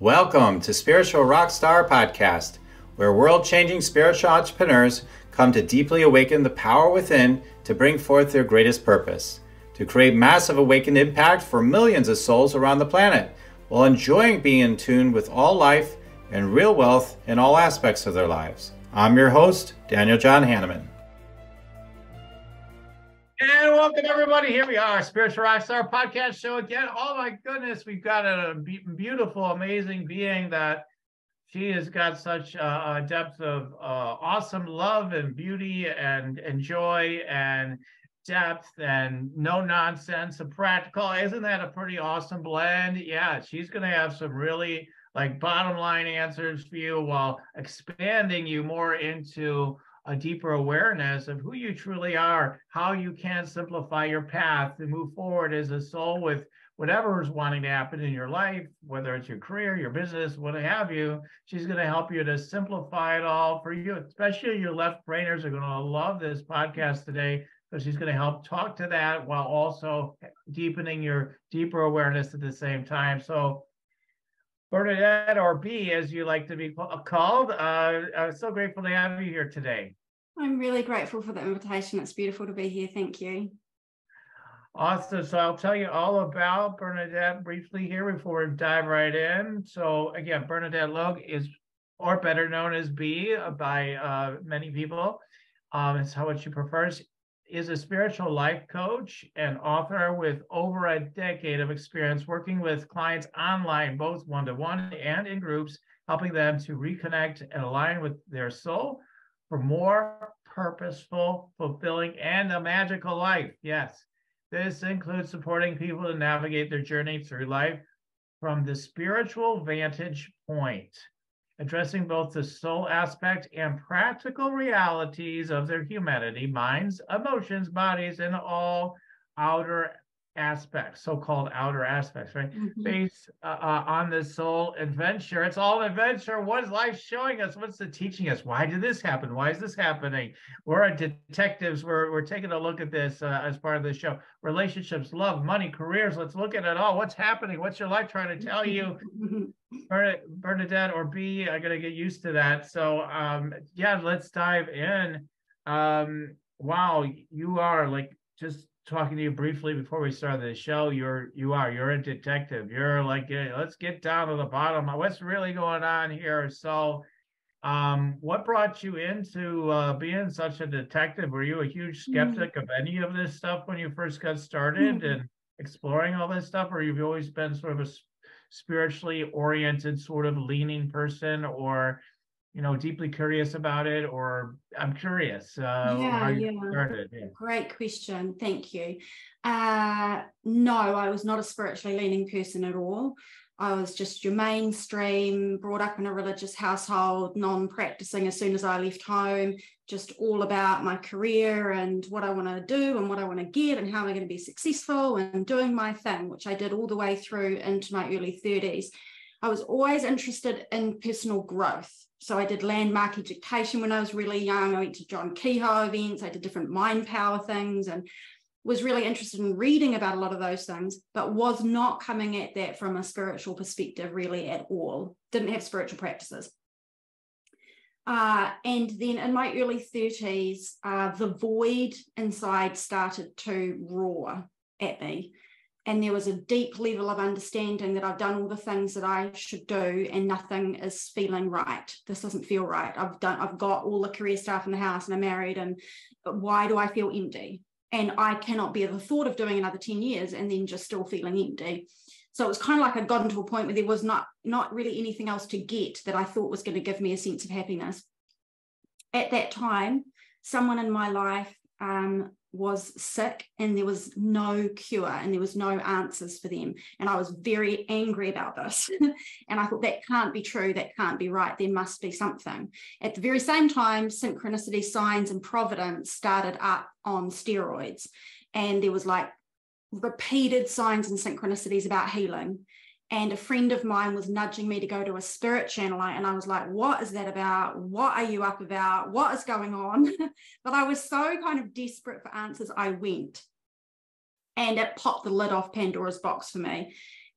Welcome to Spiritual Rockstar Podcast, where world changing spiritual entrepreneurs come to deeply awaken the power within to bring forth their greatest purpose to create massive awakened impact for millions of souls around the planet while enjoying being in tune with all life and real wealth in all aspects of their lives. I'm your host, Daniel John Hanneman. And welcome everybody. Here we are, Spiritual Rockstar Podcast Show again. Oh my goodness, we've got a beautiful, amazing being that she has got such a, depth of uh, awesome love and beauty and, and joy and depth and no nonsense and practical. Isn't that a pretty awesome blend? Yeah, she's going to have some really like bottom line answers for you while expanding you more into a deeper awareness of who you truly are, how you can simplify your path to move forward as a soul with whatever is wanting to happen in your life, whether it's your career, your business, what have you. She's going to help you to simplify it all for you, especially your left brainers are going to love this podcast today because she's going to help talk to that while also deepening your deeper awareness at the same time. So Bernadette, or B, as you like to be called. Uh, I'm so grateful to have you here today. I'm really grateful for the invitation. It's beautiful to be here. Thank you. Awesome. So I'll tell you all about Bernadette briefly here before we dive right in. So again, Bernadette Logue is, or better known as B by uh, many people. Um, it's how what she prefers is a spiritual life coach and author with over a decade of experience working with clients online, both one to one and in groups, helping them to reconnect and align with their soul for more purposeful, fulfilling, and a magical life. Yes, this includes supporting people to navigate their journey through life from the spiritual vantage point addressing both the soul aspect and practical realities of their humanity, minds, emotions, bodies, and all outer aspects, so-called outer aspects, right? Mm-hmm. Based uh, uh, on this soul adventure. It's all adventure. What is life showing us? What's it teaching us? Why did this happen? Why is this happening? We're detectives. We're, we're taking a look at this uh, as part of the show. Relationships, love, money, careers. Let's look at it all. What's happening? What's your life trying to tell you? Bernadette or B, I got to get used to that. So um, yeah, let's dive in. Um, wow, you are like just talking to you briefly before we started the show, you're you are you're a detective. You're like, let's get down to the bottom. What's really going on here? So, um, what brought you into uh, being such a detective? Were you a huge mm-hmm. skeptic mm-hmm. of any of this stuff when you first got started mm-hmm. and exploring all this stuff, or you've always been sort of a spiritually oriented, sort of leaning person, or you know deeply curious about it or i'm curious uh, yeah, yeah. Yeah. Great question thank you. Uh no i was not a spiritually leaning person at all. I was just your mainstream brought up in a religious household non-practicing as soon as i left home just all about my career and what i want to do and what i want to get and how i'm going to be successful and doing my thing which i did all the way through into my early 30s i was always interested in personal growth so I did landmark education when I was really young. I went to John Kehoe events. I did different mind power things and was really interested in reading about a lot of those things, but was not coming at that from a spiritual perspective really at all. Didn't have spiritual practices. Uh, and then in my early 30s, uh, the void inside started to roar at me and there was a deep level of understanding that I've done all the things that I should do and nothing is feeling right. This doesn't feel right. I've done I've got all the career stuff in the house and I'm married and why do I feel empty? And I cannot bear the thought of doing another 10 years and then just still feeling empty. So it was kind of like I'd gotten to a point where there was not not really anything else to get that I thought was going to give me a sense of happiness. At that time, someone in my life um, was sick and there was no cure and there was no answers for them. And i was very angry about this. And i thought that can't be true. That can't be right. There must be something. At the very same time synchronicity signs and providence started up on steroids. And there was like repeated signs and synchronicities about healing and a friend of mine was nudging me to go to a spirit channel and i was like what is that about? What are you up about? What is going on? But i was so kind of desperate for answers i went. And it popped the lid off pandora's box for me.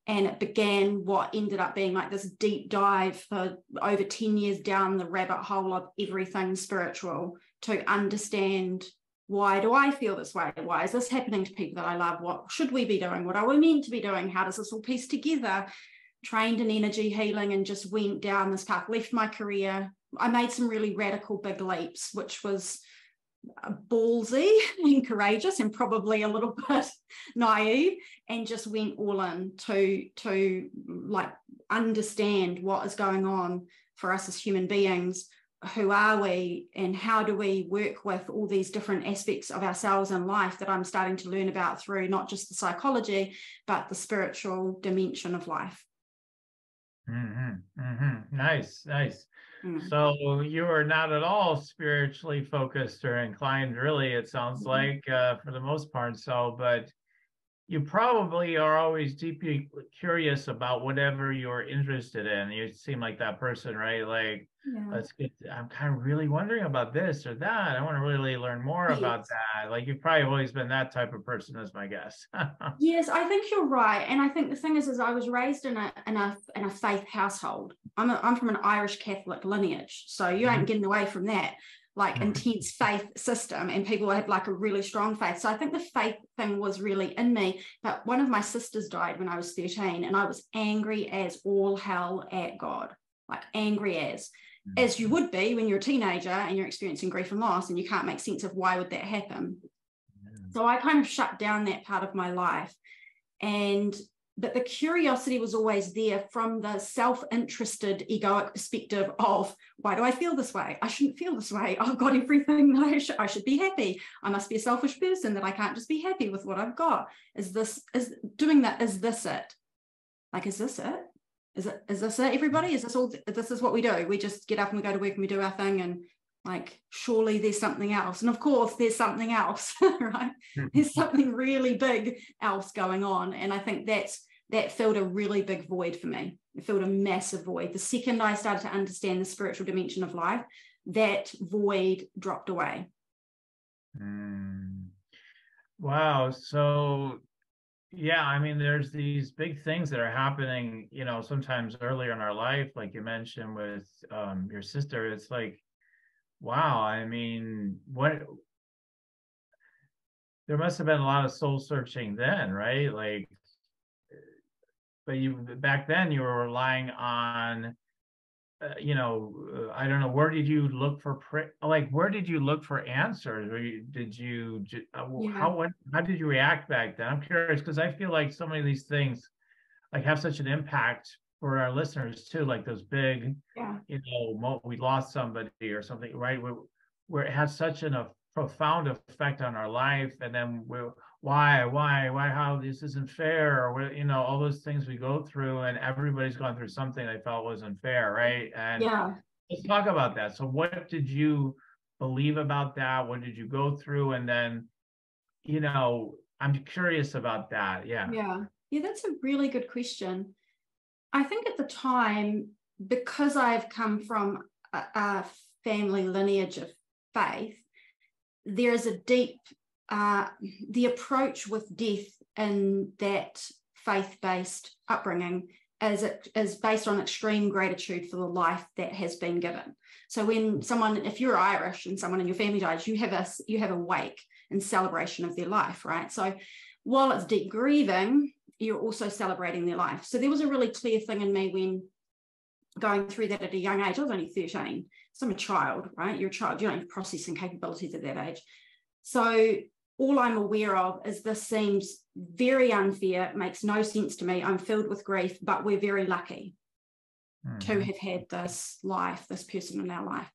And it began what ended up being like this deep dive for over 10 years down the rabbit hole of everything spiritual to understand why do I feel this way? Why is this happening to people that I love? What should we be doing? What are we meant to be doing? How does this all piece together? Trained in energy healing and just went down this path, left my career. I made some really radical big leaps, which was ballsy and courageous and probably a little bit naive and just went all in to to like understand what is going on for us as human beings who are we and how do we work with all these different aspects of ourselves and life that I'm starting to learn about through not just the psychology but the spiritual dimension of life mm-hmm, mm-hmm. nice nice Mm. So you are not at all spiritually focused or inclined, really, it sounds mm-hmm. like, uh, for the most part. So, but you probably are always deeply curious about whatever you're interested in. You seem like that person, right? Like, yeah. let's get, I'm kind of really wondering about this or that. I want to really learn more right. about that. Like, you've probably always been that type of person, is my guess. yes, I think you're right. And I think the thing is, is I was raised in a, in a, in a faith household. I'm, a, I'm from an Irish Catholic lineage. So you ain't mm-hmm. getting away from that like mm-hmm. intense faith system and people have like a really strong faith. So I think the faith thing was really in me. But one of my sisters died when I was 13 and I was angry as all hell at God, like angry as mm-hmm. as you would be when you're a teenager and you're experiencing grief and loss and you can't make sense of why would that happen. So I kind of shut down that part of my life and but the curiosity was always there from the self-interested egoic perspective of why do i feel this way? I shouldn't feel this way. I've got everything that i should i should be happy. I must be a selfish person that i can't just be happy with what i've got. Is this is doing that is this it? Like is this it? Is it is this it everybody? Is this all this is what we do. We just get up and we go to work and we do our thing and like surely there's something else. And of course there's something else right? Hmm. there's something really big else going on. And i think that's that filled a really big void for me. It filled a massive void. The second i started to understand the spiritual dimension of life that void dropped away. Mm. wow. So yeah i mean there's these big things that are happening you know sometimes earlier in our life like you mentioned with um, your sister. It's like wow i mean what there must have been a lot of soul searching then right? Like but you back then you were relying on uh, you know uh, i don't know where did you look for like where did you look for answers or you, did you uh, yeah. how what how did you react back then i'm curious because i feel like so many of these things like have such an impact for our listeners too, like those big, yeah. you know, we lost somebody or something, right? Where, where it has such an, a profound effect on our life, and then we why, why, why, how this isn't fair, or you know, all those things we go through, and everybody's gone through something they felt was unfair, right? And yeah, let's talk about that. So, what did you believe about that? What did you go through, and then, you know, I'm curious about that. Yeah. Yeah. Yeah, that's a really good question. I think at the time, because I've come from a, a family lineage of faith, there is a deep, uh, the approach with death in that faith based upbringing is, it, is based on extreme gratitude for the life that has been given. So when someone, if you're Irish and someone in your family dies, you have a you have a wake and celebration of their life, right? So while it's deep grieving, you're also celebrating their life. So there was a really clear thing in me when going through that at a young age. I was only 13. So I'm a child, right? You're a child, you don't have processing capabilities at that age. So all I'm aware of is this seems very unfair, it makes no sense to me. I'm filled with grief, but we're very lucky mm-hmm. to have had this life, this person in our life.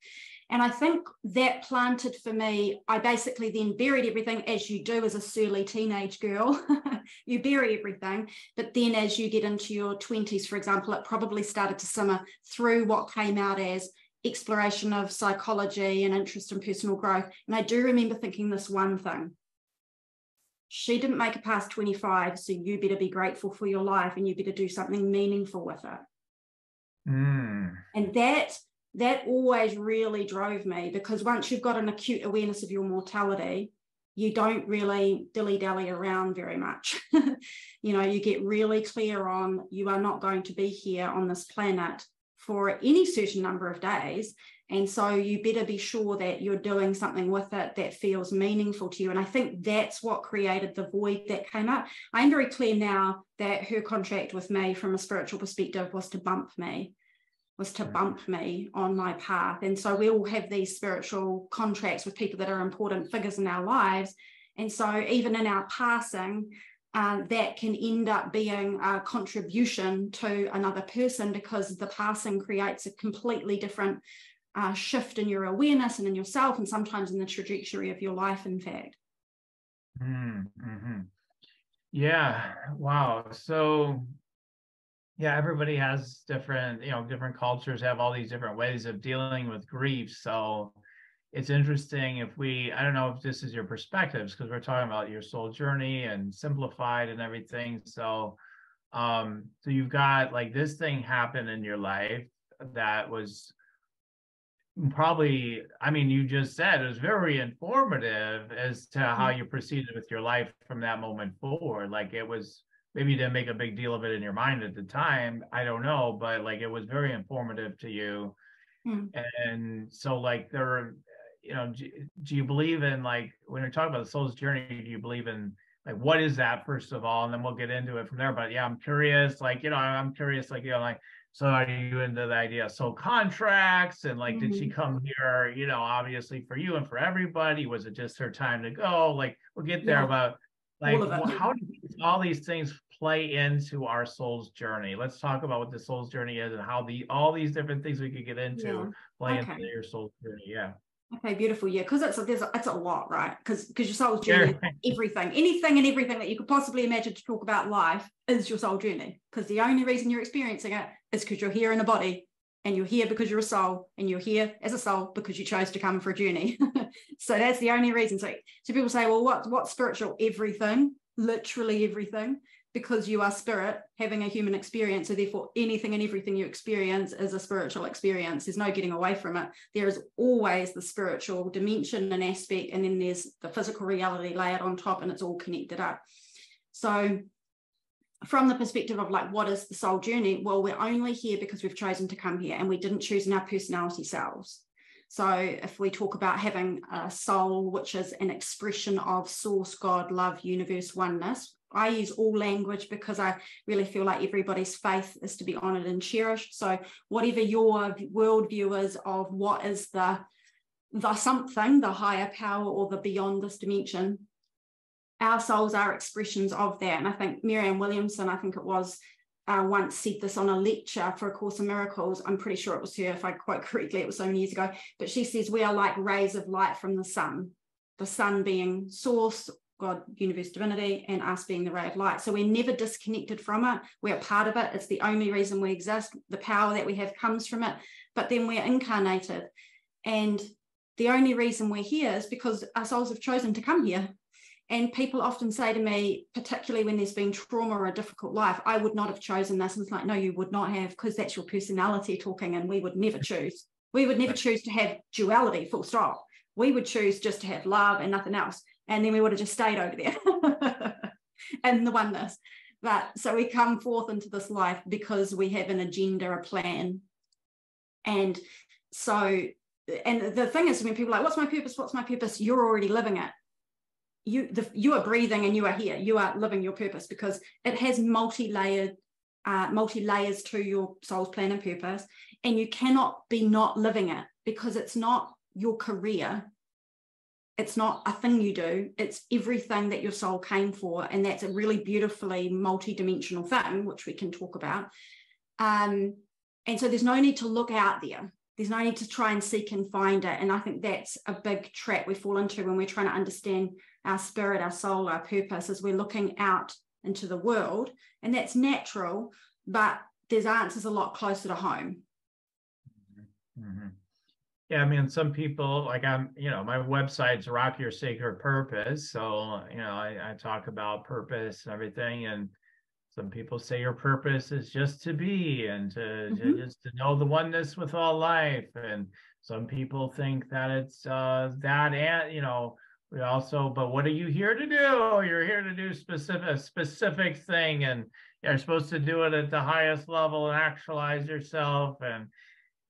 And I think that planted for me, I basically then buried everything as you do as a surly teenage girl. you bury everything. But then as you get into your 20s, for example, it probably started to simmer through what came out as exploration of psychology and interest in personal growth. And I do remember thinking this one thing. She didn't make it past 25, so you better be grateful for your life and you better do something meaningful with it. Mm. And that that always really drove me because once you've got an acute awareness of your mortality, you don't really dilly dally around very much. you know, you get really clear on you are not going to be here on this planet for any certain number of days. And so you better be sure that you're doing something with it that feels meaningful to you. And I think that's what created the void that came up. I'm very clear now that her contract with me from a spiritual perspective was to bump me was to bump me on my path. And so we all have these spiritual contracts with people that are important figures in our lives. And so even in our passing, uh, that can end up being a contribution to another person because the passing creates a completely different uh, shift in your awareness and in yourself, and sometimes in the trajectory of your life, in fact. Mm-hmm. Yeah. Wow. So yeah everybody has different you know different cultures have all these different ways of dealing with grief so it's interesting if we i don't know if this is your perspectives because we're talking about your soul journey and simplified and everything so um so you've got like this thing happen in your life that was probably i mean you just said it was very informative as to how mm-hmm. you proceeded with your life from that moment forward like it was maybe you didn't make a big deal of it in your mind at the time i don't know but like it was very informative to you mm. and so like there you know do, do, you believe in like when you're talking about the soul's journey do you believe in like what is that first of all and then we'll get into it from there but yeah i'm curious like you know i'm curious like you know like so are you into the idea of soul contracts and like mm-hmm. did she mm-hmm. come here you know obviously for you and for everybody was it just her time to go like we'll get there yeah. about like how do all these things play into our soul's journey. Let's talk about what the soul's journey is and how the all these different things we could get into yeah. play okay. into your soul's journey. Yeah. Okay, beautiful. Yeah, because it's a, there's a, it's a lot, right? Because because your soul's journey, everything, anything and everything that you could possibly imagine to talk about life is your soul journey. Because the only reason you're experiencing it is because you're here in a body, and you're here because you're a soul, and you're here as a soul because you chose to come for a journey. so that's the only reason. So so people say, well, what what spiritual? Everything, literally everything because you are spirit having a human experience. So, therefore, anything and everything you experience is a spiritual experience. There's no getting away from it. There is always the spiritual dimension and aspect, and then there's the physical reality layered on top, and it's all connected up. So, from the perspective of like, what is the soul journey? Well, we're only here because we've chosen to come here and we didn't choose in our personality selves. So, if we talk about having a soul, which is an expression of source, God, love, universe, oneness, I use all language because I really feel like everybody's faith is to be honored and cherished. So whatever your worldview is of what is the the something, the higher power or the beyond this dimension, our souls are expressions of that. And I think Marianne Williamson, I think it was, uh, once said this on a lecture for A Course in Miracles. I'm pretty sure it was her, if I quote correctly, it was so many years ago. But she says, We are like rays of light from the sun, the sun being source God, universe, divinity, and us being the ray of light. So we're never disconnected from it. We're part of it. It's the only reason we exist. The power that we have comes from it. But then we're incarnated. And the only reason we're here is because our souls have chosen to come here. And people often say to me, particularly when there's been trauma or a difficult life, I would not have chosen this. And it's like, no, you would not have, because that's your personality talking, and we would never choose. We would never choose to have duality, full stop. We would choose just to have love and nothing else and then we would have just stayed over there and the oneness. But so we come forth into this life because we have an agenda, a plan. And so, and the thing is, when people are like, what's my purpose? What's my purpose? You're already living it. You, the, you are breathing and you are here. You are living your purpose because it has multi-layered, uh, multi-layers to your soul's plan and purpose. And you cannot be not living it because it's not your career it's not a thing you do. It's everything that your soul came for and that's a really beautifully multi-dimensional thing which we can talk about. Um, and so there's no need to look out there. There's no need to try and seek and find it. And i think that's a big trap we fall into when we're trying to understand our spirit our soul our purpose as we're looking out into the world and that's natural but there's answers a lot closer to home. Mm-hmm. Yeah, I mean, some people like I'm, you know, my website's Rock Your Sacred Purpose. So, you know, I, I talk about purpose and everything. And some people say your purpose is just to be and to, mm-hmm. to just to know the oneness with all life. And some people think that it's uh, that and you know we also, but what are you here to do? You're here to do specific a specific thing, and you're supposed to do it at the highest level and actualize yourself. And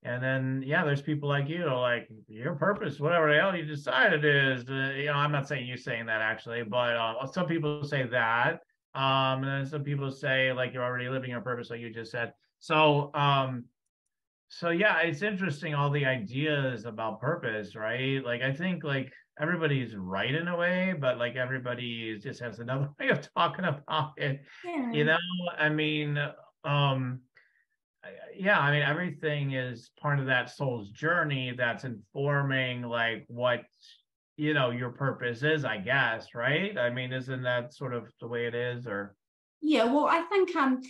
and then yeah, there's people like you, like your purpose, whatever the hell you decide it is. Uh, you know, I'm not saying you saying that actually, but uh, some people say that. Um, and then some people say like you're already living your purpose, like you just said. So um, so yeah, it's interesting all the ideas about purpose, right? Like I think like everybody's right in a way, but like everybody just has another way of talking about it. Yeah. You know, I mean, um, yeah, I mean, everything is part of that soul's journey that's informing like what you know your purpose is, I guess, right? I mean, isn't that sort of the way it is, or? Yeah, well, I think um,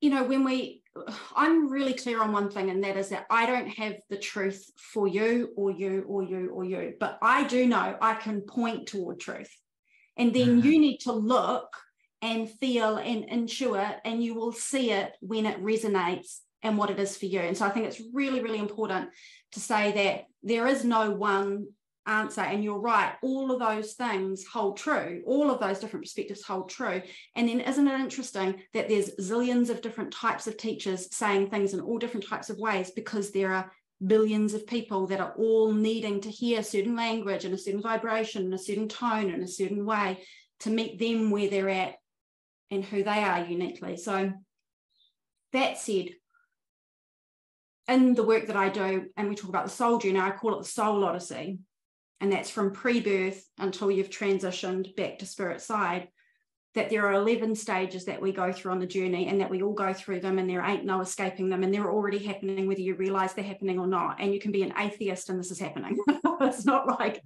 you know, when we I'm really clear on one thing, and that is that I don't have the truth for you or you or you or you, but I do know I can point toward truth. And then mm-hmm. you need to look and feel and intuit, and you will see it when it resonates and what it is for you. And so I think it's really, really important to say that there is no one answer. And you're right, all of those things hold true. All of those different perspectives hold true. And then isn't it interesting that there's zillions of different types of teachers saying things in all different types of ways because there are billions of people that are all needing to hear certain language and a certain vibration and a certain tone in a certain way to meet them where they're at and who they are uniquely. So that said, in the work that I do, and we talk about the soul journey, I call it the soul odyssey. And that's from pre-birth until you've transitioned back to spirit side that there are 11 stages that we go through on the journey and that we all go through them and there ain't no escaping them and they're already happening whether you realize they're happening or not. And you can be an atheist and this is happening. It's not like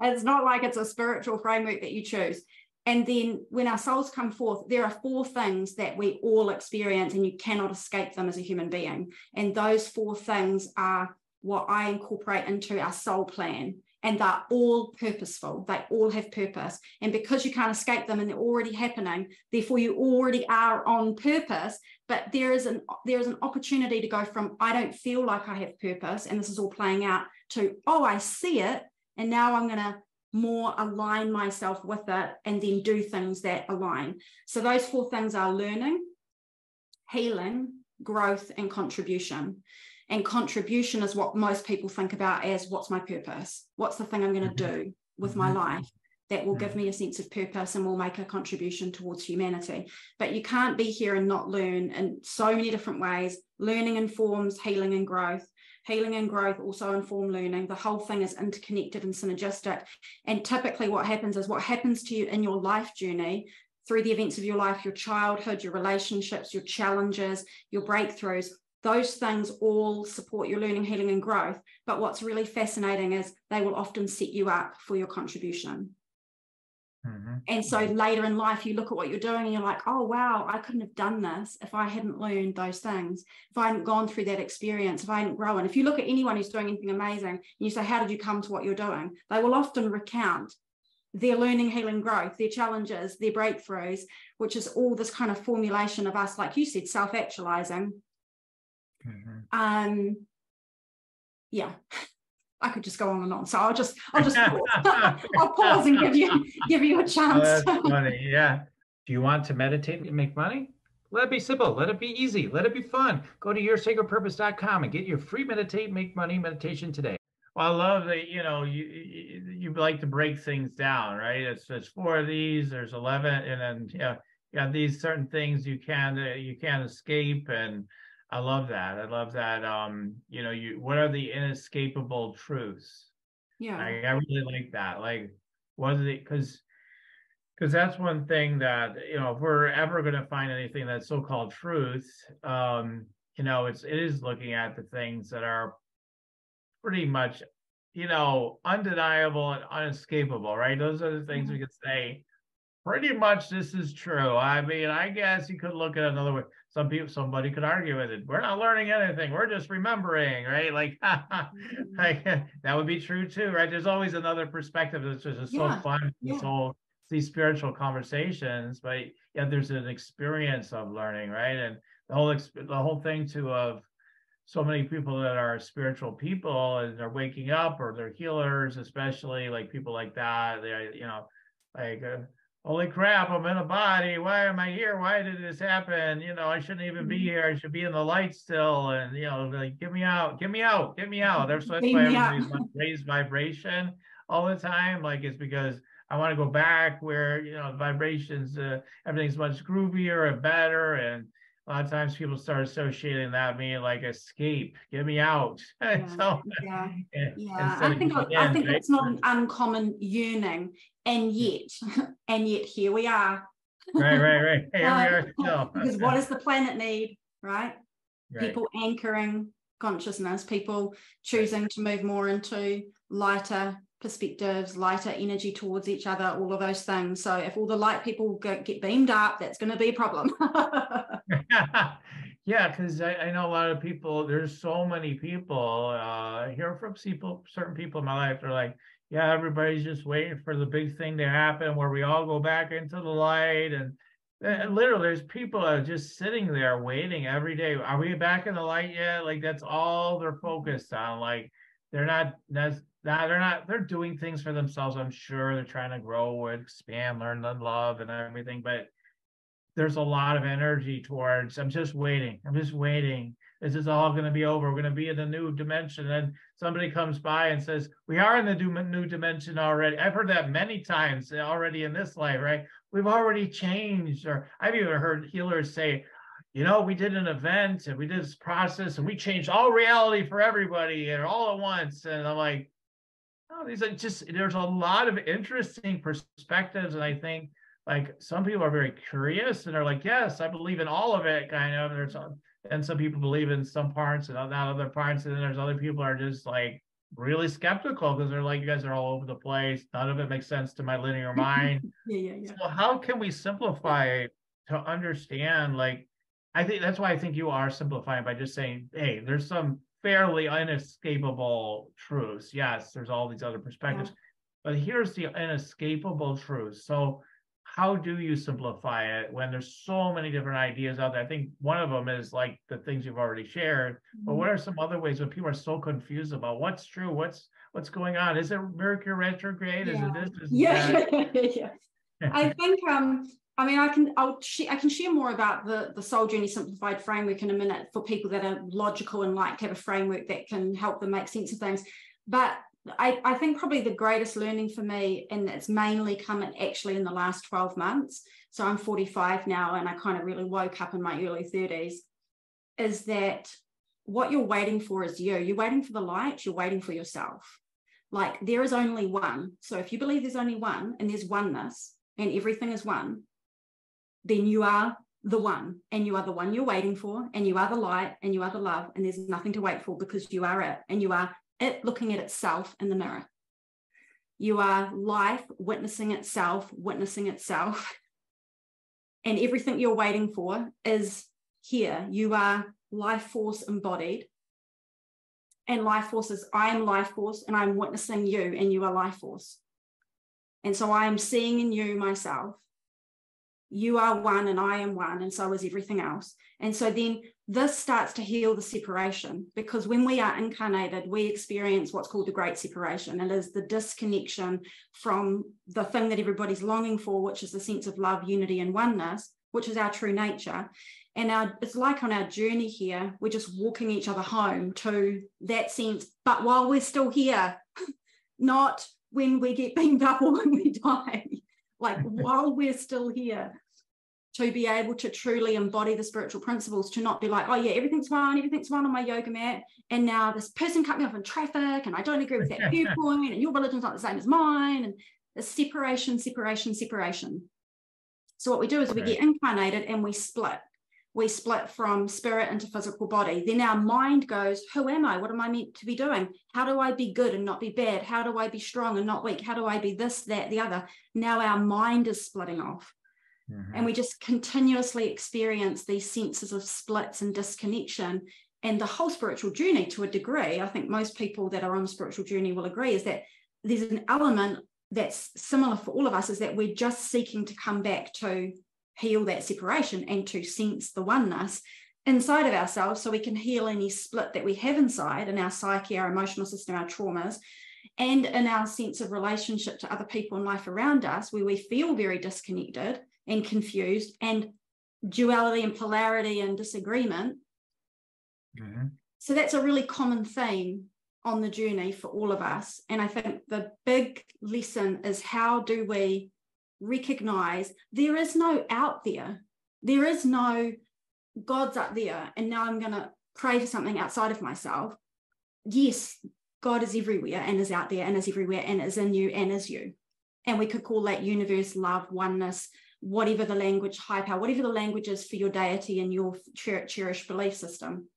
it's not like it's a spiritual framework that you choose and then when our souls come forth there are four things that we all experience and you cannot escape them as a human being and those four things are what i incorporate into our soul plan and they're all purposeful. They all have purpose. And because you can't escape them and they're already happening, therefore you already are on purpose. But there is an there is an opportunity to go from I don't feel like I have purpose, and this is all playing out to oh, I see it, and now I'm gonna more align myself with it and then do things that align. So those four things are learning, healing, growth, and contribution. And contribution is what most people think about as what's my purpose? What's the thing I'm going to mm-hmm. do with my mm-hmm. life that will give mm-hmm. me a sense of purpose and will make a contribution towards humanity? But you can't be here and not learn in so many different ways. Learning informs healing and growth. Healing and growth also inform learning. The whole thing is interconnected and synergistic. And typically, what happens is what happens to you in your life journey through the events of your life, your childhood, your relationships, your challenges, your breakthroughs, those things all support your learning, healing, and growth. But what's really fascinating is they will often set you up for your contribution. Mm-hmm. And so later in life, you look at what you're doing and you're like, oh, wow, I couldn't have done this if I hadn't learned those things, if I hadn't gone through that experience, if I hadn't grown. If you look at anyone who's doing anything amazing and you say, how did you come to what you're doing? They will often recount their learning, healing, growth, their challenges, their breakthroughs, which is all this kind of formulation of us, like you said, self actualizing Mm-hmm. Um, yeah, I could just go on and on. So I'll just I'll just I'll pause and give you give you a chance. That's funny. Yeah. Do you want to meditate and make money? Let it be simple. Let it be easy. Let it be fun. Go to yoursacredpurpose.com and get your free meditate, make money meditation today. Well, I love that you know you you like to break things down, right? It's there's four of these. There's eleven, and then yeah, you have these certain things you can uh, you can't escape, and I love that. I love that. Um, you know, you what are the inescapable truths? Yeah. I, I really like that. Like, what it because because that's one thing that you know if we're ever going to find anything that's so-called truth um you know it's it is looking at the things that are pretty much you know undeniable and unescapable right those are the things mm-hmm. we could say pretty much this is true i mean i guess you could look at another way some people somebody could argue with it we're not learning anything we're just remembering right like, mm-hmm. like that would be true too right there's always another perspective that's just yeah. so fun yeah. this whole these spiritual conversations but yeah there's an experience of learning right and the whole the whole thing too of so many people that are spiritual people and they're waking up or they're healers, especially like people like that. They, you know, like, uh, holy crap, I'm in a body. Why am I here? Why did this happen? You know, I shouldn't even be mm-hmm. here. I should be in the light still. And, you know, like, get me out, get me out, get me out. That's, that's why everybody's raised vibration all the time. Like, it's because I want to go back where, you know, vibrations, uh, everything's much groovier and better. And, a lot of times people start associating that meaning like escape, get me out. Yeah, so, yeah, yeah. I think I think right? it's not an uncommon yearning, and yet, and yet here we are. right, right, right. Here um, we are still. because what does the planet need, right? right? People anchoring consciousness, people choosing to move more into lighter perspectives, lighter energy towards each other, all of those things. So if all the light people get, beamed up, that's going to be a problem. yeah, because I, I, know a lot of people, there's so many people, uh, I hear from people, certain people in my life, they're like, yeah, everybody's just waiting for the big thing to happen where we all go back into the light. And, and literally, there's people that are just sitting there waiting every day. Are we back in the light yet? Like, that's all they're focused on. Like, they're not that they're not they're doing things for themselves i'm sure they're trying to grow and expand learn and love and everything but there's a lot of energy towards i'm just waiting i'm just waiting this is all going to be over we're going to be in a new dimension and somebody comes by and says we are in the new dimension already i've heard that many times already in this life right we've already changed or i've even heard healers say you know, we did an event and we did this process and we changed all reality for everybody and all at once. And I'm like, these are just there's a lot of interesting perspectives. And I think like some people are very curious and they're like, yes, I believe in all of it, kind of. There's and some people believe in some parts and not other parts. And then there's other people are just like really skeptical because they're like, you guys are all over the place. None of it makes sense to my linear mind. yeah, yeah, yeah. So how can we simplify to understand like I think that's why I think you are simplifying by just saying, hey, there's some fairly inescapable truths. Yes, there's all these other perspectives, yeah. but here's the inescapable truths. So, how do you simplify it when there's so many different ideas out there? I think one of them is like the things you've already shared, mm-hmm. but what are some other ways when people are so confused about what's true, what's what's going on? Is it Mercury retrograde? Yeah. Is it this? Is yeah, yeah. I think um I mean, I can I'll sh- I can share more about the the Soul Journey Simplified framework in a minute for people that are logical and like to have a framework that can help them make sense of things. But I, I think probably the greatest learning for me, and it's mainly come in actually in the last 12 months. So I'm 45 now, and I kind of really woke up in my early 30s, is that what you're waiting for is you. You're waiting for the light, you're waiting for yourself. Like there is only one. So if you believe there's only one and there's oneness and everything is one, then you are the one and you are the one you're waiting for and you are the light and you are the love and there's nothing to wait for because you are it and you are it looking at itself in the mirror. You are life witnessing itself witnessing itself and everything you're waiting for is here. You are life force embodied and life force is i am life force and i'm witnessing you and you are life force. And so i am seeing in you myself you are one and I am one, and so is everything else. And so then this starts to heal the separation because when we are incarnated, we experience what's called the great separation. It is the disconnection from the thing that everybody's longing for, which is the sense of love, unity, and oneness, which is our true nature. And our, it's like on our journey here, we're just walking each other home to that sense. But while we're still here, not when we get beamed up or when we die like while we're still here to be able to truly embody the spiritual principles, to not be like, oh yeah, everything's fine, everything's fine on my yoga mat. And now this person cut me off in traffic and I don't agree with that viewpoint, and your religion's not the same as mine. And the separation, separation, separation. So what we do is we get incarnated and we split. We split from spirit into physical body. Then our mind goes, Who am I? What am I meant to be doing? How do I be good and not be bad? How do I be strong and not weak? How do I be this, that, the other? Now our mind is splitting off Mm-hmm. And we just continuously experience these senses of splits and disconnection. And the whole spiritual journey, to a degree, I think most people that are on a spiritual journey will agree, is that there's an element that's similar for all of us, is that we're just seeking to come back to heal that separation and to sense the oneness. inside of ourselves so we can heal any split that we have inside in our psyche, our emotional system, our traumas, and in our sense of relationship to other people in life around us, where we feel very disconnected and confused and duality and polarity and disagreement. Mm-hmm. So that's a really common theme on the journey for all of us. And I think the big lesson is how do we recognize there is no out there, there is no God's up there, and now I'm going to pray for something outside of myself. Yes, God is everywhere and is out there and is everywhere and is in you and is you. And we could call that universe, love, oneness, whatever the language, high power, whatever the language is for your deity and your cherished belief system.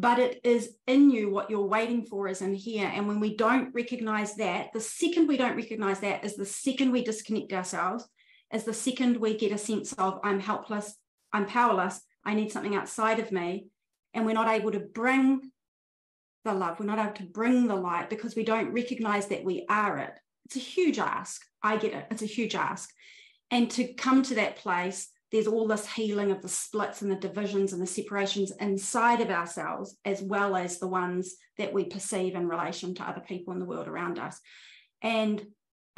But it is in you what you're waiting for is in here. And when we don't recognize that, the second we don't recognize that is the second we disconnect ourselves, is the second we get a sense of I'm helpless, I'm powerless, I need something outside of me. And we're not able to bring the love, we're not able to bring the light because we don't recognize that we are it. It's a huge ask. I get it. It's a huge ask. And to come to that place, there's all this healing of the splits and the divisions and the separations inside of ourselves, as well as the ones that we perceive in relation to other people in the world around us. And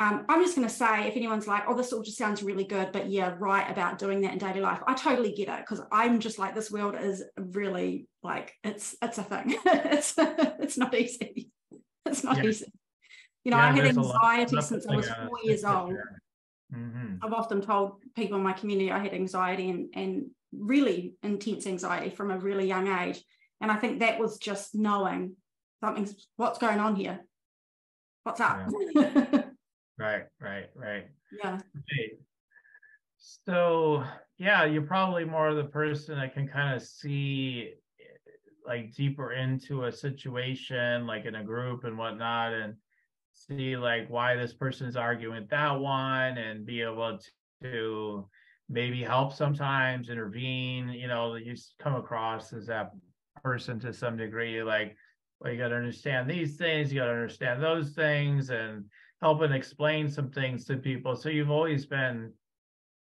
um, I'm just going to say, if anyone's like, oh, this all just sounds really good, but yeah, right about doing that in daily life, I totally get it because I'm just like, this world is really like, it's it's a thing. it's it's not easy. It's not yeah. easy. You know, yeah, I had anxiety since I was four years old. Mm-hmm. I've often told people in my community I had anxiety and and really intense anxiety from a really young age, and I think that was just knowing something's what's going on here. What's up? Yeah. Right, right, right. Yeah. Okay. So yeah, you're probably more of the person that can kind of see like deeper into a situation, like in a group and whatnot, and see like why this person is arguing that one and be able to maybe help sometimes intervene you know you come across as that person to some degree like well you got to understand these things you got to understand those things and helping explain some things to people. So you've always been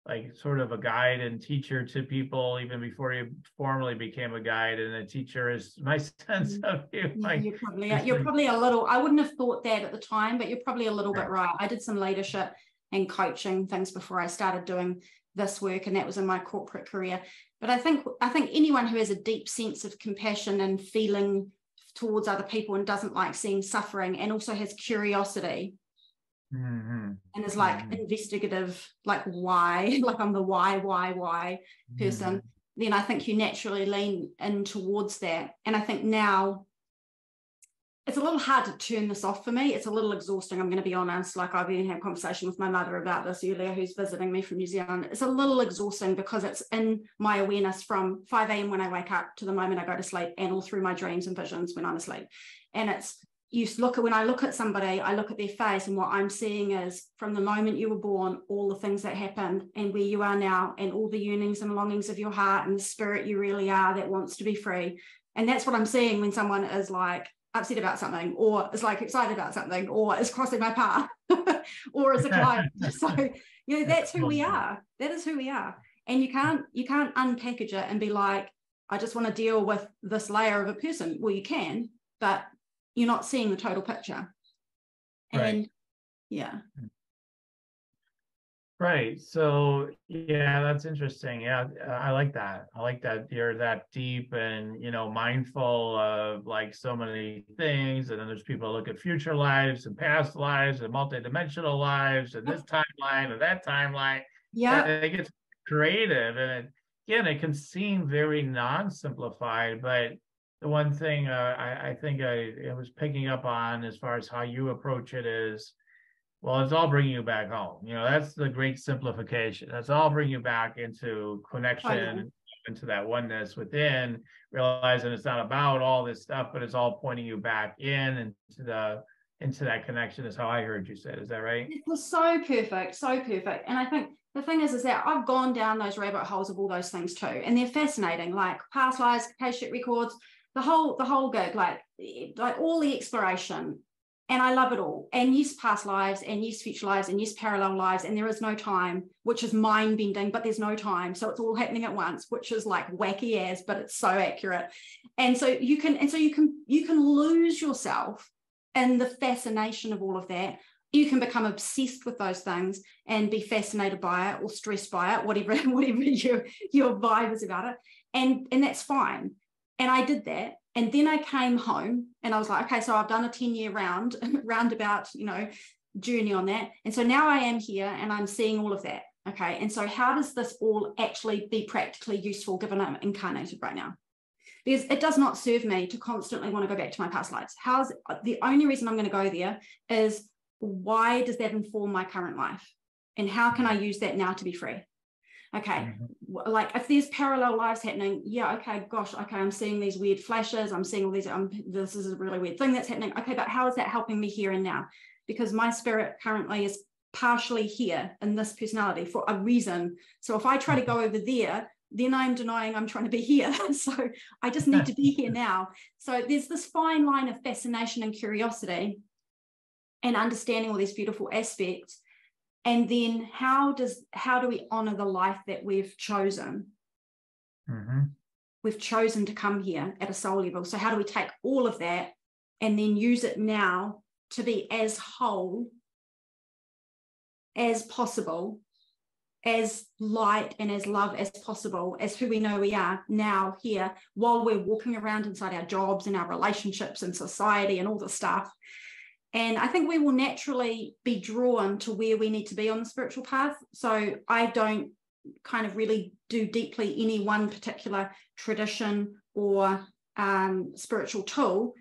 like sort of a guide and teacher to people even before you formally became a guide and a teacher is my sense mm-hmm. of you. Like, you're probably you're probably a little i wouldn't have thought that at the time but you're probably a little bit right. I did some leadership and coaching things before i started doing this work and that was in my corporate career. But i think i think anyone who has a deep sense of compassion and feeling towards other people and doesn't like seeing suffering and also has curiosity Mm-hmm. and is like mm-hmm. investigative, like why, like I'm the why, why, why person, mm-hmm. then I think you naturally lean in towards that. And I think now it's a little hard to turn this off for me. It's a little exhausting. I'm going to be honest. Like I've been having a conversation with my mother about this earlier, who's visiting me from New Zealand. It's a little exhausting because it's in my awareness from 5 a.m. when I wake up to the moment I go to sleep and all through my dreams and visions when I'm asleep. And it's you look at when I look at somebody, I look at their face, and what I'm seeing is from the moment you were born, all the things that happened, and where you are now, and all the yearnings and longings of your heart and the spirit you really are that wants to be free. And that's what I'm seeing when someone is like upset about something, or is like excited about something, or is crossing my path, or is a client. so you know that's who we are. That is who we are. And you can't you can't unpackage it and be like, I just want to deal with this layer of a person. Well, you can, but you're not seeing the total picture. And right. yeah. Right. So yeah, that's interesting. Yeah, I like that. I like that you're that deep and you know mindful of like so many things. And then there's people look at future lives and past lives and multidimensional lives and this timeline and that timeline. Yeah. And it gets creative and it, again, it can seem very non-simplified, but the one thing uh, I, I, think I, I, was picking up on as far as how you approach it is, well, it's all bringing you back home. You know, that's the great simplification. That's all bringing you back into connection, oh, into that oneness within, realizing it's not about all this stuff, but it's all pointing you back in into the into that connection. Is how I heard you say. Is that right? It was so perfect, so perfect. And I think the thing is, is that I've gone down those rabbit holes of all those things too, and they're fascinating, like past lives, Akashic records the whole the whole gig like like all the exploration and I love it all. And yes, past lives, and yes, future lives, and yes, parallel lives. And there is no time, which is mind bending, but there's no time. So it's all happening at once, which is like wacky as, but it's so accurate. And so you can, and so you can, you can lose yourself in the fascination of all of that. You can become obsessed with those things and be fascinated by it or stressed by it, whatever, whatever your, your vibe is about it. And, and that's fine. And I did that. And then I came home and I was like, okay, so I've done a 10 year round, roundabout, you know, journey on that. And so now I am here and I'm seeing all of that. Okay. And so how does this all actually be practically useful given I'm incarnated right now? Because it does not serve me to constantly want to go back to my past lives. How's the only reason I'm going to go there is why does that inform my current life? And how can I use that now to be free? Okay mm-hmm. like if there's parallel lives happening yeah okay gosh okay i'm seeing these weird flashes i'm seeing all these um, this is a really weird thing that's happening. Okay but how is that helping me here and now? Because my spirit currently is partially here in this personality for a reason. So if i try to go mm-hmm. over there then i'm denying i'm trying to be here. So i just need to be here now. So there's this fine line of fascination and curiosity and understanding all these beautiful aspects and then how does how do we honor the life that we've chosen? Mm-hmm. we've chosen to come here at a soul level. So how do we take all of that and then use it now to be as whole as possible as light and as love as possible as who we know we are now here while we're walking around inside our jobs and our relationships and society and all the stuff and I think we will naturally be drawn to where we need to be on the spiritual path. So I don't kind of really do deeply any one particular tradition or um, spiritual tool.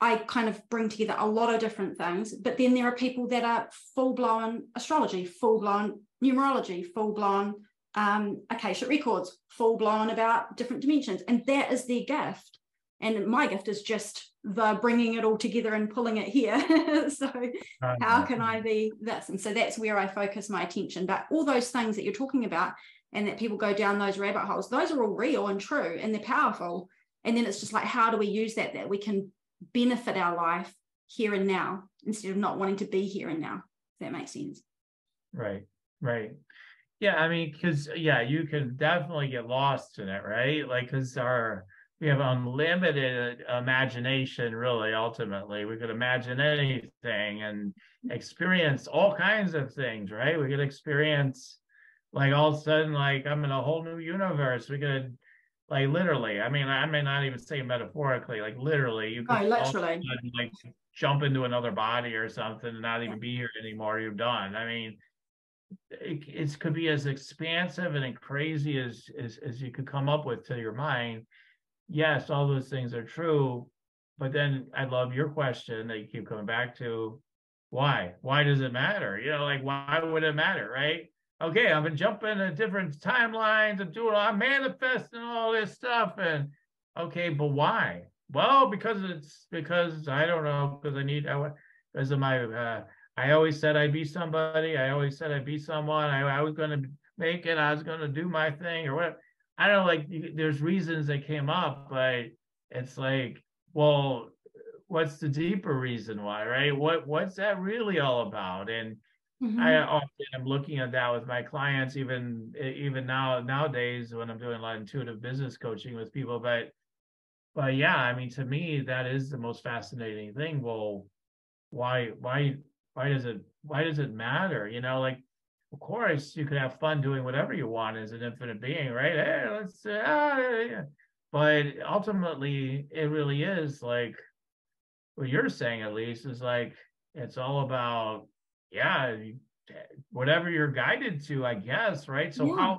I kind of bring together a lot of different things. But then there are people that are full blown astrology, full blown numerology, full blown um, Akashic records, full blown about different dimensions. And that is their gift. And my gift is just the bringing it all together and pulling it here. so, how can I be this? And so that's where I focus my attention. But all those things that you're talking about and that people go down those rabbit holes, those are all real and true and they're powerful. And then it's just like, how do we use that that we can benefit our life here and now instead of not wanting to be here and now? If that makes sense. Right, right. Yeah, I mean, because yeah, you can definitely get lost in it, right? Like, because our we have unlimited imagination really ultimately. We could imagine anything and experience all kinds of things right? We could experience like all of a sudden like i'm in a whole new universe. We could like literally i mean i may not even say metaphorically like literally you could oh, literally. Sudden, like jump into another body or something and not even be here anymore. You're done. I mean it, it could be as expansive and crazy as, as as you could come up with to your mind yes, all those things are true. But then I love your question that you keep coming back to. Why? Why does it matter? You know, like why would it matter, right? Okay, I've been jumping to different timelines. I'm doing, I'm manifesting all this stuff, and okay, but why? Well, because it's because I don't know because I need I because of my uh, I always said I'd be somebody. I always said I'd be someone. I, I was going to make it. I was going to do my thing or whatever. I don't know, like there's reasons that came up, but it's like, well, what's the deeper reason why, right? What what's that really all about? And mm-hmm. I often am looking at that with my clients, even even now nowadays when I'm doing a lot of intuitive business coaching with people. But but yeah, I mean, to me, that is the most fascinating thing. Well, why why why does it why does it matter? You know, like of course, you can have fun doing whatever you want as an infinite being, right? Hey, let's, uh, yeah. but ultimately, it really is like what you're saying, at least, is like it's all about, yeah, whatever you're guided to, I guess, right? So, yeah. how,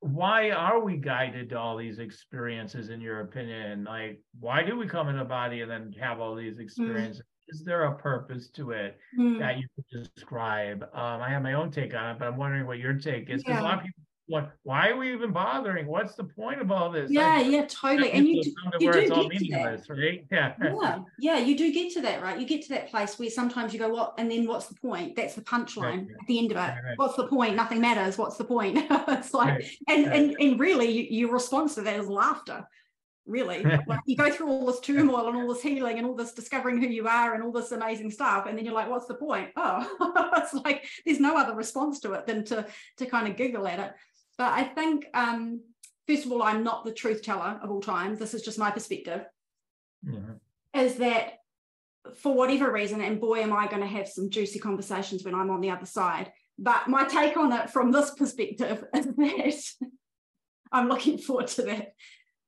why are we guided to all these experiences, in your opinion? Like, why do we come in a body and then have all these mm. experiences? Mm is there a purpose to it mm. that you could describe? Um, I have my own take on it, but I'm wondering what your take is. Because yeah. a lot of people, what, why are we even bothering? What's the point of all this? Yeah, yeah, totally. And you, do, you do get to that. right? Yeah. yeah, yeah, you do get to that, right? You get to that place where sometimes you go, what? And then what's the point? That's the punchline right, right. at the end of it. Right, what's the point? Nothing matters. What's the point? it's like, and, and and really, you, your response to that is laughter really. like you go through all this turmoil and all this healing and all this discovering who you are and all this amazing stuff. And then you're like, what's the point? Oh, it's like there's no other response to it than to to kind of giggle at it. But I think um, first of all, I'm not the truth teller of all time. This is just my perspective. Mm-hmm. Is that for whatever reason, and boy, am I going to have some juicy conversations when I'm on the other side. But my take on it from this perspective is that I'm looking forward to that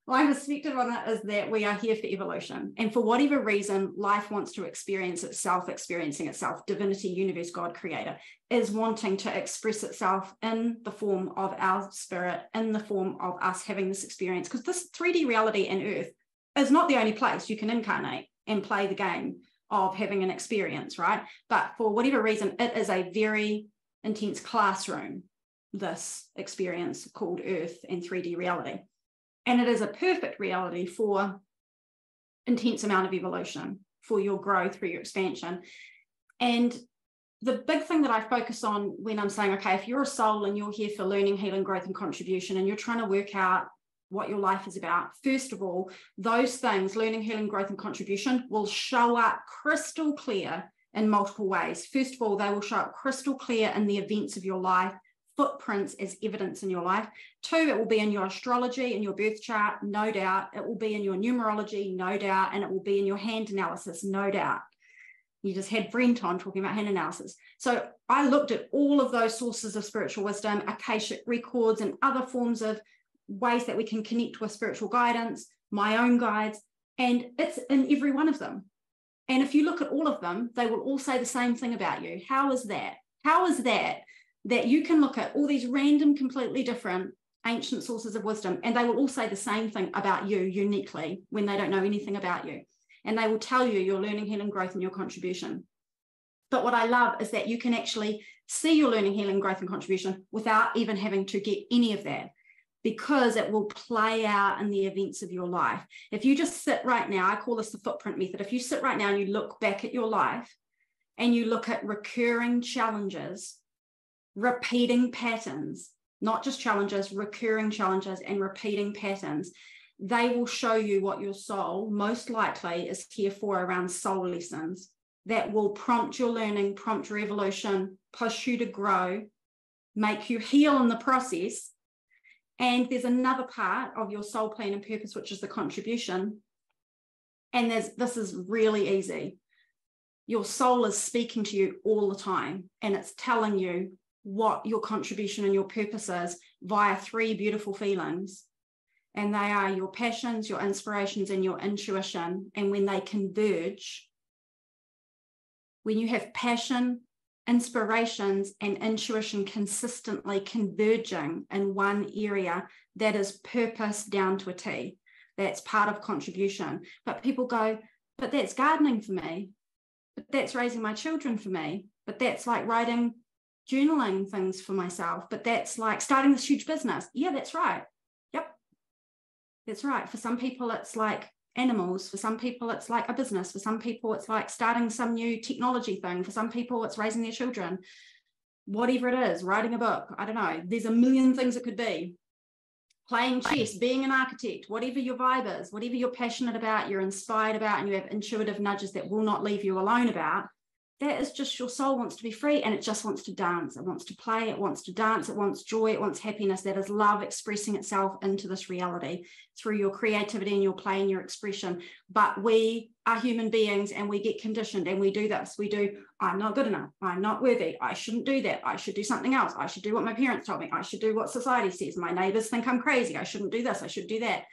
my perspective on it is that we are here for evolution. And for whatever reason, life wants to experience itself, experiencing itself, divinity, universe, God, creator, is wanting to express itself in the form of our spirit, in the form of us having this experience. Because this 3D reality and earth is not the only place you can incarnate and play the game of having an experience, right? But for whatever reason, it is a very intense classroom, this experience called earth and 3D reality. And it is a perfect reality for intense amount of evolution, for your growth, for your expansion. And the big thing that I focus on when I'm saying, okay, if you're a soul and you're here for learning, healing, growth, and contribution, and you're trying to work out what your life is about, first of all, those things, learning, healing, growth, and contribution, will show up crystal clear in multiple ways. First of all, they will show up crystal clear in the events of your life footprints as evidence in your life. Two, it will be in your astrology, in your birth chart, no doubt. It will be in your numerology, no doubt. And it will be in your hand analysis, no doubt. You just had Brent on talking about hand analysis. So I looked at all of those sources of spiritual wisdom, Akashic records, and other forms of ways that we can connect with spiritual guidance, my own guides, and it's in every one of them. And if you look at all of them, they will all say the same thing about you. How is that? How is that that you can look at all these random, completely different ancient sources of wisdom, and they will all say the same thing about you uniquely when they don't know anything about you. And they will tell you your learning, healing, growth, and your contribution. But what I love is that you can actually see your learning, healing, growth, and contribution without even having to get any of that because it will play out in the events of your life. If you just sit right now, I call this the footprint method. If you sit right now and you look back at your life and you look at recurring challenges repeating patterns, not just challenges, recurring challenges and repeating patterns, they will show you what your soul most likely is here for around soul lessons that will prompt your learning, prompt your evolution, push you to grow, make you heal in the process. And there's another part of your soul plan and purpose, which is the contribution. And there's this is really easy. Your soul is speaking to you all the time, and it's telling you what your contribution and your purpose is via three beautiful feelings. And they are your passions, your inspirations, and your intuition. And when they converge, when you have passion, inspirations, and intuition consistently converging in one area, that is purpose down to a T. That's part of contribution. But people go, but that's gardening for me. But that's raising my children for me. But that's like writing journaling things for myself, but that's like starting this huge business. Yeah, that's right. Yep. That's right. For some people, it's like animals. For some people, it's like a business. For some people, it's like starting some new technology thing. For some people, it's raising their children. Whatever it is, writing a book. I don't know. There's a million things it could be. Playing chess, being an architect, whatever your vibe is, whatever you're passionate about, you're inspired about, and you have intuitive nudges that will not leave you alone about that is just your soul wants to be free and it just wants to dance. It wants to play, it wants to dance, it wants joy, it wants happiness. That is love expressing itself into this reality through your creativity and your play and your expression. But we are human beings and we get conditioned and we do this. We do, I'm not good enough. I'm not worthy. I shouldn't do that. I should do something else. I should do what my parents told me. I should do what society says. My neighbors think I'm crazy. I shouldn't do this. I should do that.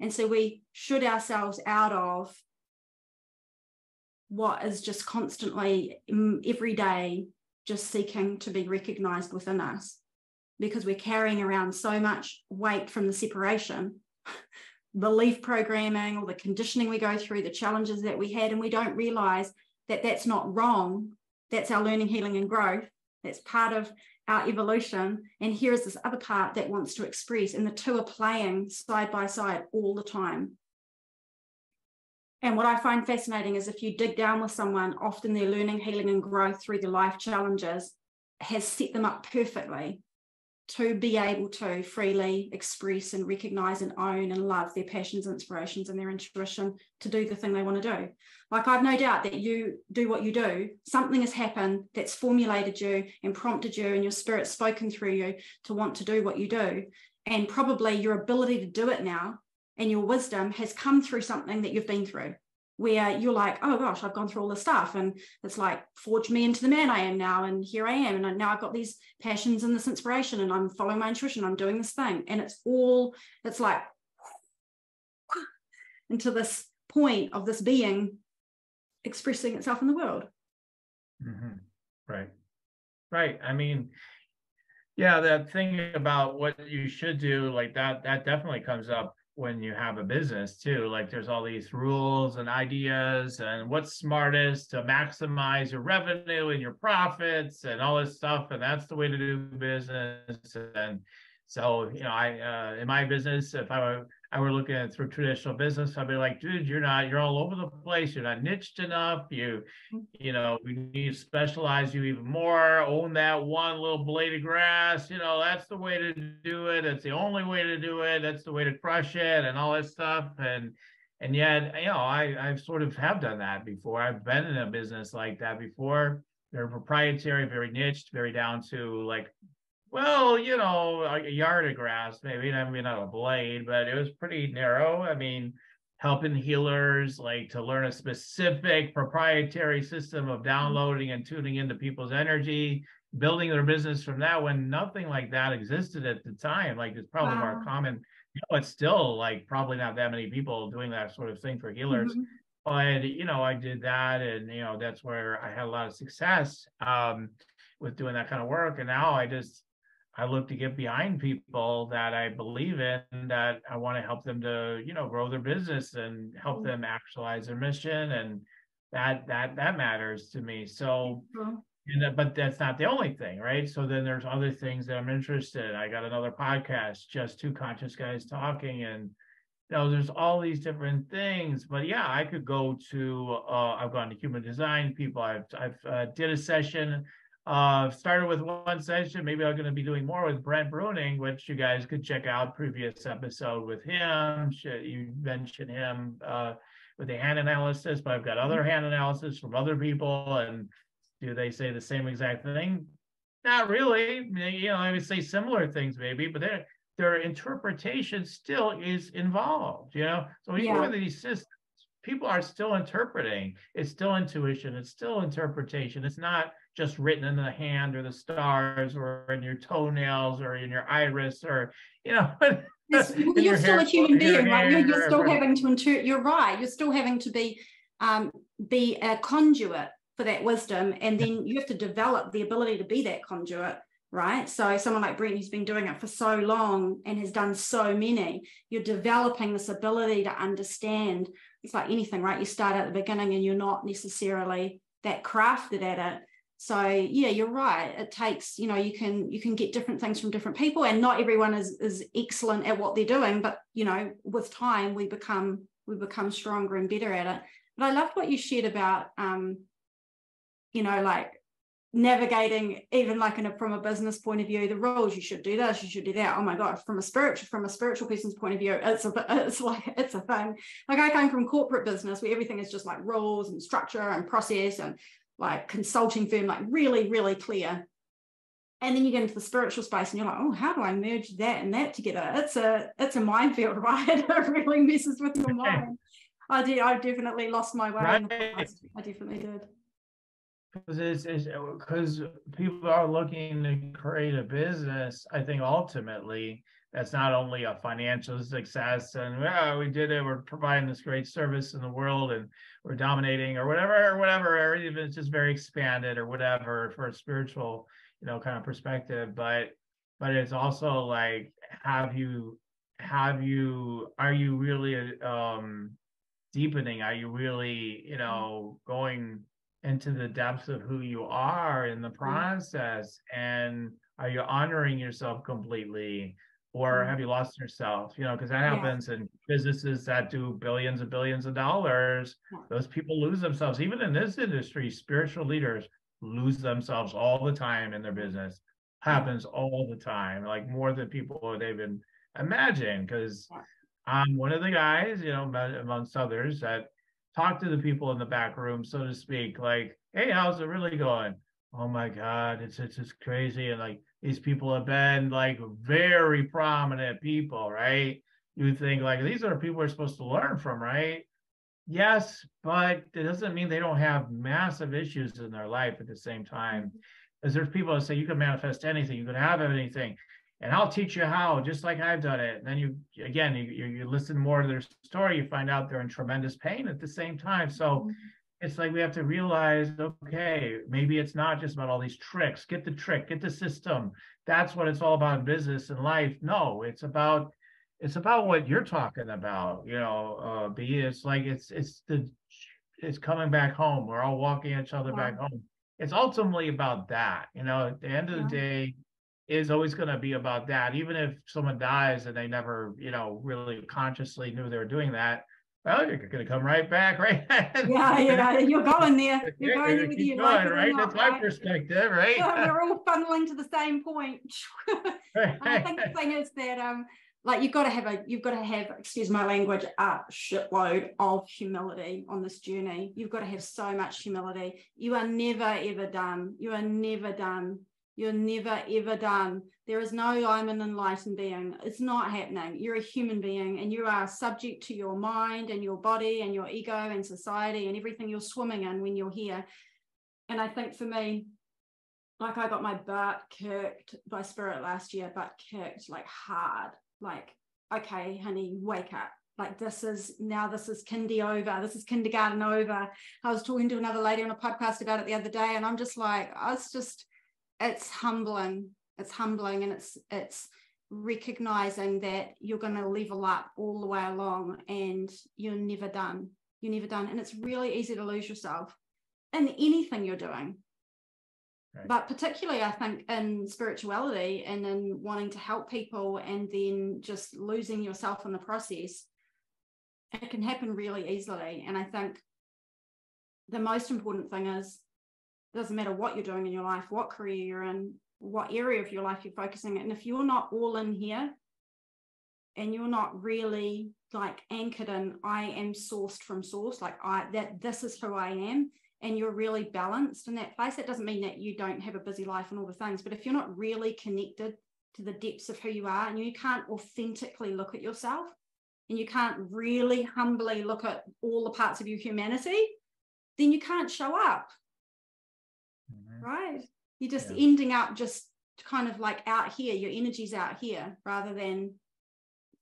And so we should ourselves out of what is just constantly mm, every day just seeking to be recognized within us. Because we're carrying around so much weight from the separation. Belief programming or the conditioning we go through the challenges that we had and we don't realize that that's not wrong. That's our learning healing and growth. That's part of our evolution. And here is this other part that wants to express and the two are playing side by side all the time and what I find fascinating is if you dig down with someone, often their learning, healing, and growth through their life challenges has set them up perfectly to be able to freely express and recognize and own and love their passions, inspirations, and their intuition to do the thing they want to do. Like, I've no doubt that you do what you do, something has happened that's formulated you and prompted you, and your spirit spoken through you to want to do what you do. And probably your ability to do it now and your wisdom has come through something that you've been through where you're like, oh gosh, I've gone through all this stuff. And it's like forged me into the man I am now. And here I am. And now I've got these passions and this inspiration and I'm following my intuition. I'm doing this thing. And it's all, it's like into this point of this being expressing itself in the world. Mm-hmm. Right. Right. I mean, yeah, that thing about what you should do, like that, that definitely comes up when you have a business too like there's all these rules and ideas and what's smartest to maximize your revenue and your profits and all this stuff and that's the way to do business. And so you know i uh, in my business if i were I were looking at through traditional business, I'd be like, dude, you're not, you're all over the place. You're not niched enough. You, mm-hmm. you know, we need to specialize you even more. Own that one little blade of grass. You know, that's the way to do it. It's the only way to do it. That's the way to crush it and all that stuff. And and yet, you know, I I've sort of have done that before. I've been in a business like that before. They're proprietary, very niched, very down to like well, you know, a yard of grass, maybe, I mean, not a blade, but it was pretty narrow. I mean, helping healers like to learn a specific proprietary system of downloading and tuning into people's energy, building their business from that when nothing like that existed at the time. Like it's probably wow. more common. You know, it's still like probably not that many people doing that sort of thing for healers. Mm-hmm. But you know, I did that, and you know, that's where I had a lot of success um, with doing that kind of work. And now I just I look to get behind people that I believe in, that I want to help them to, you know, grow their business and help mm-hmm. them actualize their mission, and that that that matters to me. So, mm-hmm. and, but that's not the only thing, right? So then there's other things that I'm interested. In. I got another podcast, just two conscious guys talking, and you know, there's all these different things. But yeah, I could go to. Uh, I've gone to human design people. I've I've uh, did a session uh, started with one session. Maybe I'm going to be doing more with Brent Bruning, which you guys could check out previous episode with him. You mentioned him uh, with the hand analysis, but I've got other mm-hmm. hand analysis from other people. And do they say the same exact thing? Not really. You know, I would say similar things maybe, but their their interpretation still is involved. You know, so even yeah. with these systems, people are still interpreting. It's still intuition. It's still interpretation. It's not just written in the hand or the stars or in your toenails or in your iris or you know you're still a human being right? You're, you're still having to interpret you're right you're still having to be um, be a conduit for that wisdom and then you have to develop the ability to be that conduit right? So someone like brent who's been doing it for so long and has done so many you're developing this ability to understand. It's like anything right? You start at the beginning and you're not necessarily that crafted at it so yeah you're right. It takes you know you can you can get different things from different people and not everyone is is excellent at what they're doing but you know with time we become we become stronger and better at it. But i loved what you shared about um you know like navigating even like in a from a business point of view the rules you should do this you should do that. Oh my god from a spiritual from a spiritual person's point of view it's a it's like it's a thing. Like i came from corporate business where everything is just like rules and structure and process and like consulting firm, like really, really clear. And then you get into the spiritual space and you're like, oh, how do I merge that and that together? It's a it's a minefield, right? it really messes with your mind. I did I definitely lost my way. Right. I definitely did. Because it's because oh, people are looking to create a business, I think ultimately that's not only a financial success and yeah, we did it, we're providing this great service in the world and we're dominating or whatever, or whatever, or even it's just very expanded or whatever for a spiritual, you know, kind of perspective. But but it's also like have you have you are you really um deepening? Are you really, you know, going into the depths of who you are in the mm-hmm. process and are you honoring yourself completely or mm-hmm. have you lost yourself you know because that happens yeah. in businesses that do billions and billions of dollars yeah. those people lose themselves even in this industry spiritual leaders lose themselves all the time in their business happens all the time, like more than people would even imagine. Because I'm one of the guys, you know, amongst others, that talk to the people in the back room, so to speak, like, hey, how's it really going? Oh my God, it's it's just crazy. And like these people have been like very prominent people, right? You think like these are people we're supposed to learn from, right? Yes, but it doesn't mean they don't have massive issues in their life at the same time. Because mm-hmm. there's people that say you can manifest anything, you can have anything, and I'll teach you how, just like I've done it. And then you again, you, you listen more to their story, you find out they're in tremendous pain at the same time. So mm-hmm. It's like we have to realize, okay, maybe it's not just about all these tricks. Get the trick, get the system. That's what it's all about in business and life. No, it's about it's about what you're talking about, you know, uh, B. It's like it's it's the it's coming back home. We're all walking each other back home. It's ultimately about that, you know. At the end of yeah. the day, is always going to be about that. Even if someone dies and they never, you know, really consciously knew they were doing that, well, you're going to come right back, right? yeah, yeah, you're going there. You're going there with you, going, right? Not, That's right? my perspective, right? Yeah, we're all funneling to the same point. I think the thing is that um, like you've got to have a you've got to have excuse my language a shitload of humility on this journey you've got to have so much humility you are never ever done you are never done you're never ever done there is no i'm an enlightened being it's not happening you're a human being and you are subject to your mind and your body and your ego and society and everything you're swimming in when you're here and i think for me like i got my butt kicked by spirit last year but kicked like hard like, okay, honey, wake up. Like this is now this is kindy over. This is kindergarten over. I was talking to another lady on a podcast about it the other day, and I'm just like, I was just, it's humbling. It's humbling, and it's it's recognizing that you're going to level up all the way along, and you're never done. You're never done, and it's really easy to lose yourself in anything you're doing but particularly, I think in spirituality and in wanting to help people and then just losing yourself in the process, it can happen really easily. And I think the most important thing is it doesn't matter what you're doing in your life, what career you're in, what area of your life you're focusing And if you're not all in here and you're not really like anchored in, I am sourced from source, like I that this is who I am, and you're really balanced in that place, that doesn't mean that you don't have a busy life and all the things, but if you're not really connected to the depths of who you are and you can't authentically look at yourself and you can't really humbly look at all the parts of your humanity, then you can't show up. Right? You're just yeah. ending up just kind of like out here, your energy's out here rather than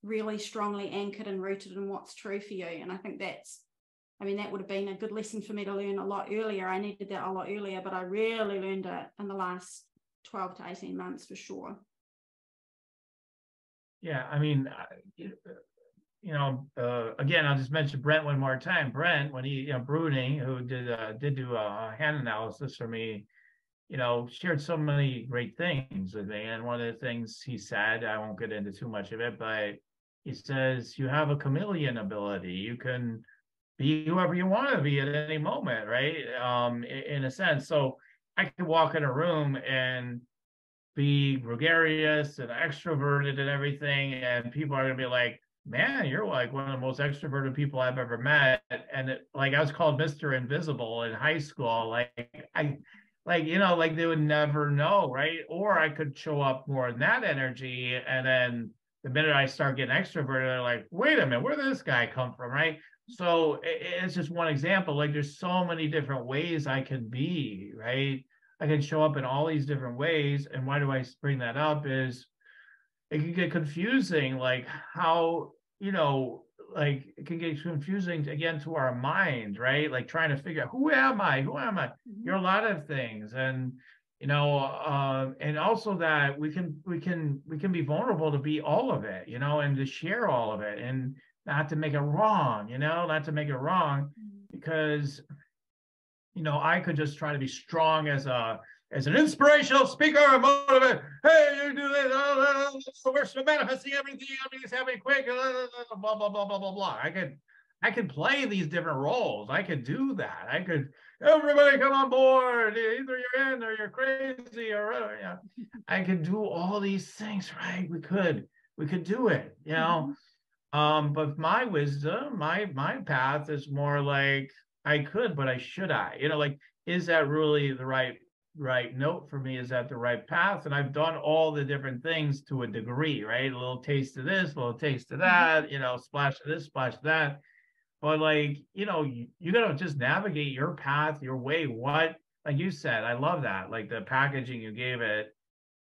really strongly anchored and rooted in what's true for you. And I think that's I mean, that would have been a good lesson for me to learn a lot earlier. I needed that a lot earlier, but I really learned it in the last 12 to 18 months for sure. Yeah, I mean, you know, uh, again, I'll just mention Brent one more time. Brent, when he, you know, Bruning, who did uh, did do a hand analysis for me, you know, shared so many great things with me. And one of the things he said, I won't get into too much of it, but he says you have a chameleon ability. You can be whoever you want to be at any moment, right? Um, in, a sense. So I could walk in a room and be gregarious and extroverted and everything, and people are gonna be like, "Man, you're like one of the most extroverted people I've ever met." And it, like I was called Mister Invisible in high school. Like I, like you know, like they would never know, right? Or I could show up more in that energy, and then the minute I start getting extroverted, they're like, "Wait a minute, where did this guy come from?" Right? so it's just one example like there's so many different ways i can be right i can show up in all these different ways and why do i bring that up is it can get confusing like how you know like it can get confusing again to our mind right like trying to figure out who am i who am i mm-hmm. you're a lot of things and you know um, and also that we can we can we can be vulnerable to be all of it you know and to share all of it and not to make it wrong, you know, not to make it wrong, mm-hmm. because you know, I could just try to be strong as a as an inspirational speaker, a motivate. Hey, you do this. Uh, we're manifesting everything. I mean, it's happening quick. Uh, blah blah blah blah blah blah. I could, I could play these different roles. I could do that. I could everybody come on board. Either you're in or you're crazy or uh, yeah. I could do all these things, right? We could, we could do it, you know. Mm-hmm. Um, but my wisdom, my my path is more like I could, but I should I? You know, like, is that really the right right note for me? Is that the right path? And I've done all the different things to a degree, right? A little taste of this, a little taste of mm-hmm. that, you know, splash of this, splash of that but like you know you, you got to just navigate your path your way what like you said i love that like the packaging you gave it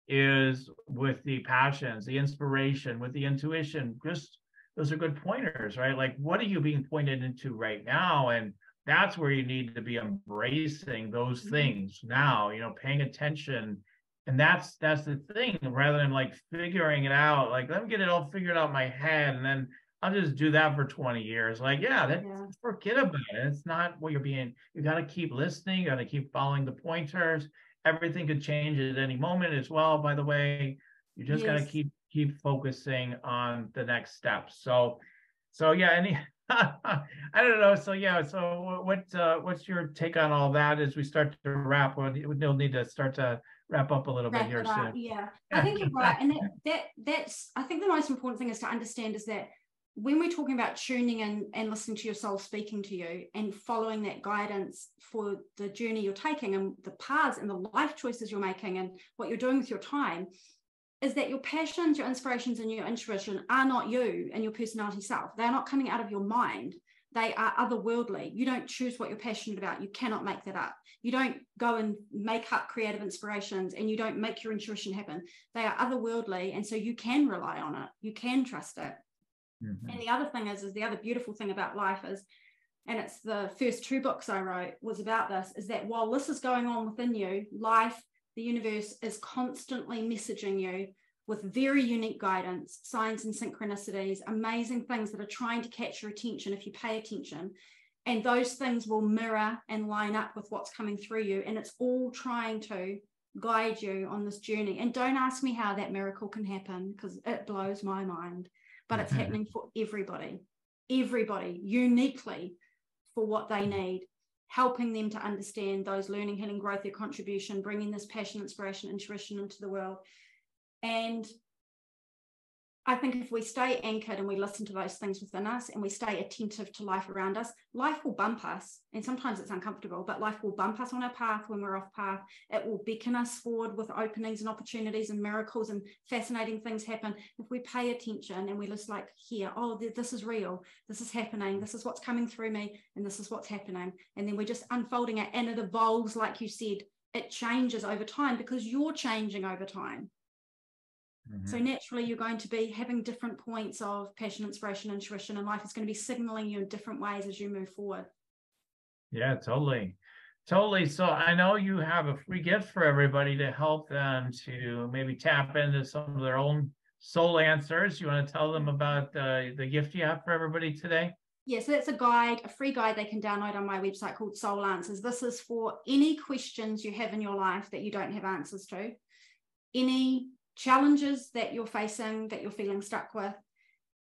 is with the passions the inspiration with the intuition just those are good pointers right like what are you being pointed into right now and that's where you need to be embracing those mm-hmm. things now you know paying attention and that's that's the thing rather than like figuring it out like let me get it all figured out in my head and then I'll just do that for 20 years. Like, yeah, that, yeah. forget about it. It's not what you're being, you got to keep listening, you got to keep following the pointers. Everything could change at any moment as well, by the way. You just yes. got to keep keep focusing on the next steps. So, so yeah, any I don't know. So yeah, so what uh, what's your take on all that as we start to wrap? We'll, we'll need to start to wrap up a little wrap bit here soon. Yeah, I think you're right, and that, that that's I think the most important thing is to understand is that when we're talking about tuning in and listening to your soul speaking to you and following that guidance for the journey you're taking and the paths and the life choices you're making and what you're doing with your time, is that your passions, your inspirations, and your intuition are not you and your personality self. They're not coming out of your mind. They are otherworldly. You don't choose what you're passionate about. You cannot make that up. You don't go and make up creative inspirations and you don't make your intuition happen. They are otherworldly. And so you can rely on it. You can trust it. Mm-hmm. And the other thing is, is the other beautiful thing about life is, and it's the first two books I wrote was about this, is that while this is going on within you, life, the universe is constantly messaging you with very unique guidance, signs and synchronicities, amazing things that are trying to catch your attention if you pay attention. And those things will mirror and line up with what's coming through you. And it's all trying to guide you on this journey. And don't ask me how that miracle can happen because it blows my mind but it's happening for everybody, everybody uniquely for what they hmm. need, helping them to understand those learning, healing, growth, their contribution, bringing this passion, inspiration, intuition into the world. And I think if we stay anchored and we listen to those things within us and we stay attentive to life around us, life will bump us. And sometimes it's uncomfortable, but life will bump us on our path when we're off path. It will beckon us forward with openings and opportunities and miracles and fascinating things happen. If we pay attention and we just like here, oh, this is real. This is happening. This is what's coming through me. And this is what's happening. And then we're just unfolding it and it evolves, like you said, it changes over time because you're changing over time Mm-hmm. So naturally, you're going to be having different points of passion, inspiration, intuition, and life is going to be signaling you in different ways as you move forward. Yeah, totally. Totally. So I know you have a free gift for everybody to help them to maybe tap into some of their own soul answers. You want to tell them about uh, the gift you have for everybody today? Yeah, so that's a guide, a free guide they can download on my website called Soul Answers. This is for any questions you have in your life that you don't have answers to, any challenges that you're facing, that you're feeling stuck with,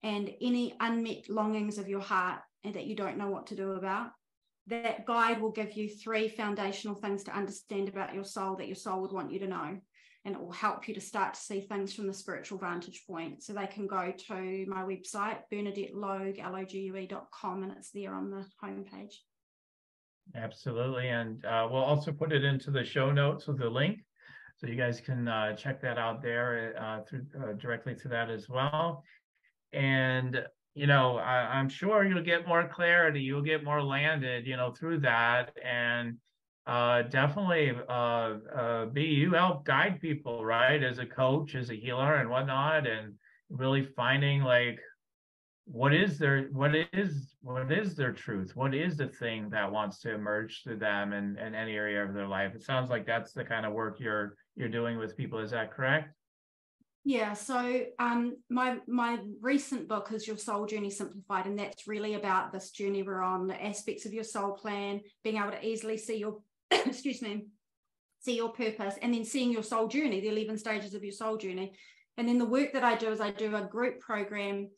and any unmet longings of your heart and that you don't know what to do about. That guide will give you three foundational things to understand about your soul that your soul would want you to know. And it will help you to start to see things from the spiritual vantage point. So they can go to my website, bernadettelogue, L-O-G-U-E.com, and it's there on the homepage. Absolutely. And uh, we'll also put it into the show notes with the link so you guys can uh, check that out there uh, through uh, directly to that as well. And you know, I, am sure you'll get more clarity. You'll get more landed, you know, through that. And uh, definitely, uh, uh, B, you help guide people, right? As a coach, as a healer, and whatnot, and really finding like what is their what is what is their truth? What is the thing that wants to emerge to them in, in any area of their life? It sounds like that's the kind of work you're you're doing with people. Is that correct? Yeah so um my my recent book is your soul journey simplified and that's really about this journey we're on the aspects of your soul plan being able to easily see your excuse me see your purpose and then seeing your soul journey the 11 stages of your soul journey. And then the work that i do is i do a group program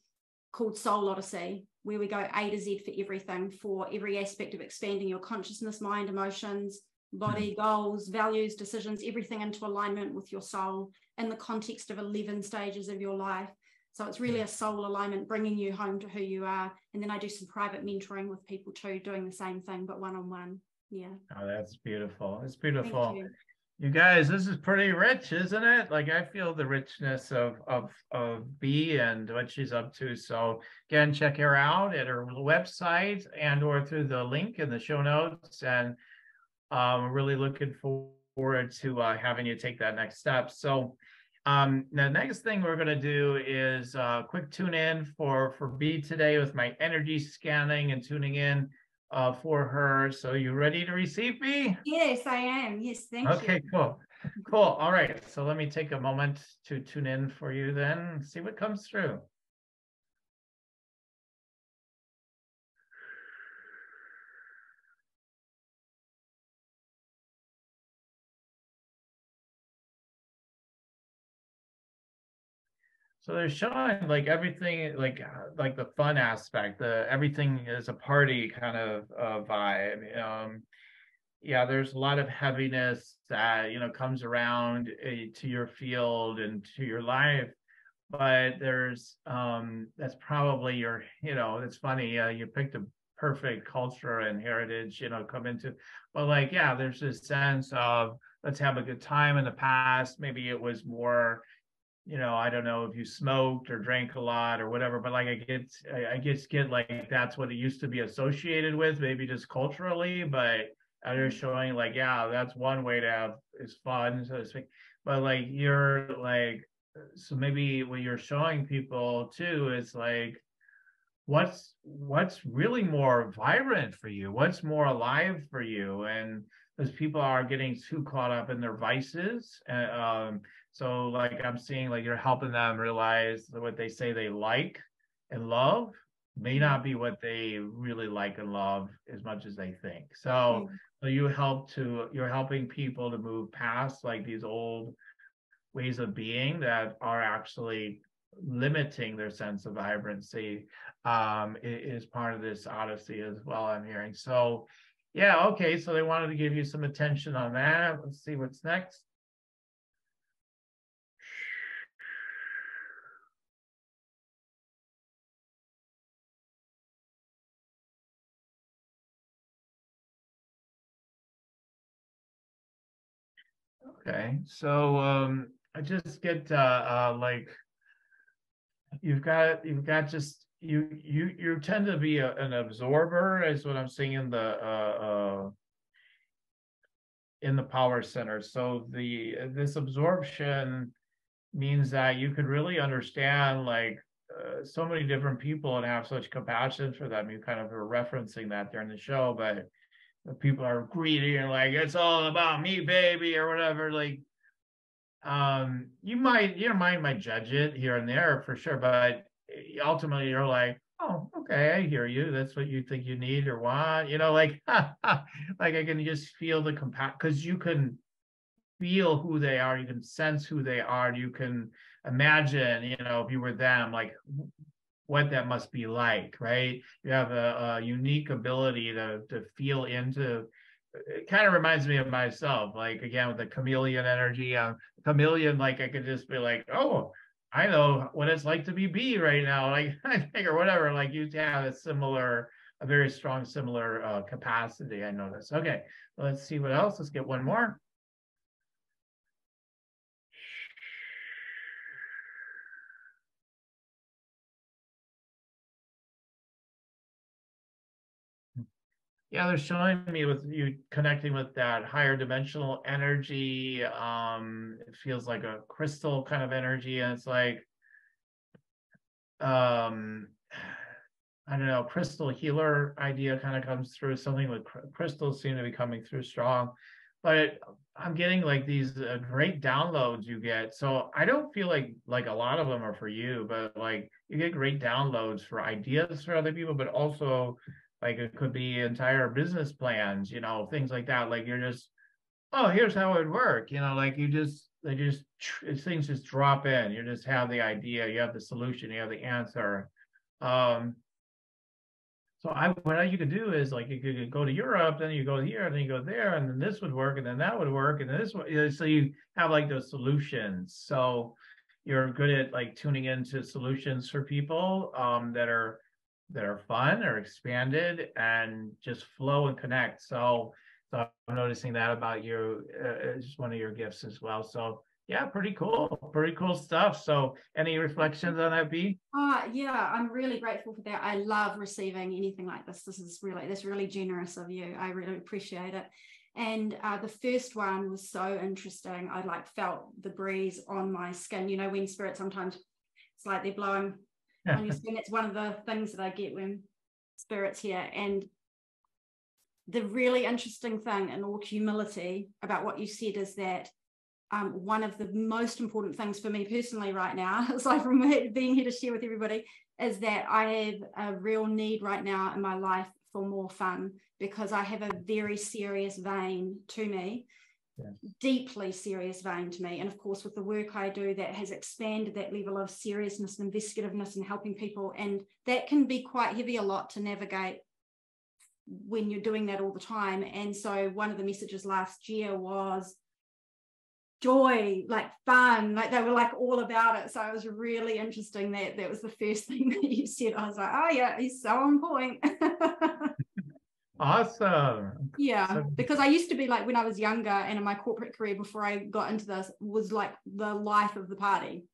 called Soul Odyssey, where we go A to Z for everything, for every aspect of expanding your consciousness, mind, emotions, body, mm-hmm. goals, values, decisions, everything into alignment with your soul in the context of 11 stages of your life. So it's really a soul alignment, bringing you home to who you are. And then I do some private mentoring with people too, doing the same thing, but one on one. Yeah. Oh, that's beautiful. It's beautiful. You. guys, this is pretty rich, isn't it? Like I feel the richness of of of B and what she's up to. So again, check her out at her website and or through the link in the show notes. And um, really looking forward to uh, having you take that next step. So um, the next thing we're going to do is uh, quick tune in for for B today with my energy scanning and tuning in uh, for her. So you ready to receive me? Yes, I am. Yes, thank okay, you. Okay, cool. Cool. All right. So let me take a moment to tune in for you then, see what comes through. So they're showing like everything, like like the fun aspect, the everything is a party kind of uh, vibe. Um, yeah, there's a lot of heaviness that you know comes around uh, to your field and to your life, but there's um, that's probably your you know it's funny uh, you picked a perfect culture and heritage you know come into, but like yeah, there's this sense of let's have a good time in the past. Maybe it was more you know, I don't know if you smoked or drank a lot or whatever, but like I get, I, just get like that's what it used to be associated with, maybe just culturally, but mm-hmm. showing like, yeah, that's one way to have is fun, so to speak. But like you're like, so maybe what you're showing people too is like, what's what's really more vibrant for you? What's more alive for you? And because people are getting too caught up in their vices, and, um, so like I'm seeing like you're helping them realize that what they say they like and love may mm-hmm. not be what they really like and love as much as they think. So, mm-hmm. so you help to you're helping people to move past like these old ways of being that are actually limiting their sense of vibrancy um, is part of this odyssey as well i'm hearing so yeah okay so they wanted to give you some attention on that. Let's see what's next. Okay, so um, I just get uh, uh, like you've got you've got just you you you tend to be a, an absorber, is what I'm seeing in the uh, uh, in the power center. So the this absorption means that you could really understand like uh, so many different people and have such compassion for them. You kind of are referencing that during the show, but people are greedy and like it's all about me baby or whatever like um you might your mind might judge it here and there for sure but ultimately you're like oh okay i hear you that's what you think you need or want you know like like i can just feel the compa because you can feel who they are you can sense who they are you can imagine you know if you were them like what that must be like, right? You have a, a unique ability to to feel into. It kind of reminds me of myself, like again with the chameleon energy. Um, chameleon, like I could just be like, oh, I know what it's like to be B right now, like I think or whatever. Like you have a similar, a very strong similar uh, capacity. I notice. Okay, let's see what else. Let's get one more. Yeah they're showing me with you connecting with that higher dimensional energy um it feels like a crystal kind of energy and it's like um i don't know crystal healer idea kind of comes through. Something with cr- crystals seem to be coming through strong. But i'm getting like these uh, great downloads you get. So i don't feel like like a lot of them are for you but like you get great downloads for ideas for other people but also like it could be entire business plans you know things like that. Like you're just oh here's how it would work you know like you just they just things just drop in. You just have the idea you have the solution you have the answer. Um So I what you could do is like you could go to Europe, then you go here, then you go there, and then this would work, and then that would work, and then this would so you have like those solutions. So you're good at like tuning into solutions for people um, that are that are fun or expanded and just flow and connect. So, so I'm noticing that about you. Uh, it's one of your gifts as well. So yeah, pretty cool, pretty cool stuff. So any reflections on that, B? Uh, yeah, I'm really grateful for that. I love receiving anything like this. This is really, that's really generous of you. I really appreciate it. And uh, the first one was so interesting. I like felt the breeze on my skin. You know, when spirit sometimes it's like they're blowing your skin. It's one of the things that I get when spirit's here. And the really interesting thing, in all humility, about what you said is that um, one of the most important things for me personally right now, aside from being here to share with everybody, is that I have a real need right now in my life for more fun because I have a very serious vein to me, deeply serious vein to me. And of course, with the work I do, that has expanded that level of seriousness and investigativeness and helping people. And that can be quite heavy a lot to navigate when you're doing that all the time. And so, one of the messages last year was joy, like fun, like they were like all about it. So it was really interesting that that was the first thing that you said. I was like, oh yeah, he's so on point. awesome. Yeah, so- because I used to be like when I was younger and in my corporate career before I got into this was like the life of the party.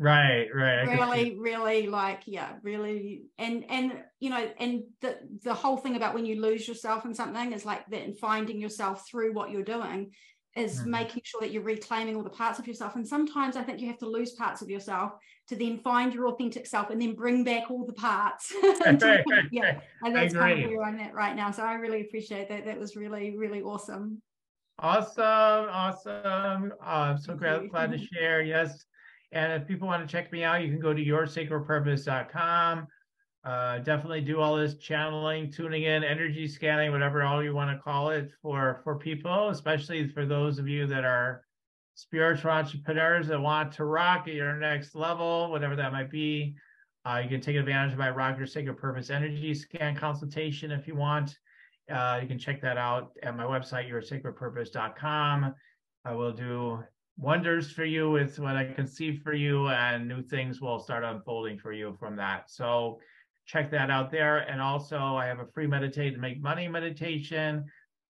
Right, right. really, really like, yeah, really. And and you know, and the the whole thing about when you lose yourself in something is like that and finding yourself through what you're doing is mm-hmm. making sure that you're reclaiming all the parts of yourself. And sometimes I think you have to lose parts of yourself to then find your authentic self and then bring back all the parts. to, yeah, and that's kind of where I'm at right now. So I really appreciate that. That was really, really awesome. Awesome, awesome. Uh, I'm so glad, glad to share. Yes. And if people want to check me out, you can go to yoursacredpurpose.com uh, definitely do all this channeling, tuning in, energy scanning, whatever all you want to call it for for people, especially for those of you that are spiritual entrepreneurs that want to rock at your next level, whatever that might be. Uh, you can take advantage of my Rock Your Sacred Purpose Energy Scan consultation if you want. Uh, you can check that out at my website, yoursacredpurpose.com. I will do wonders for you with what I can see for you, and new things will start unfolding for you from that. So check that out there. And also, I have a free meditate to make money meditation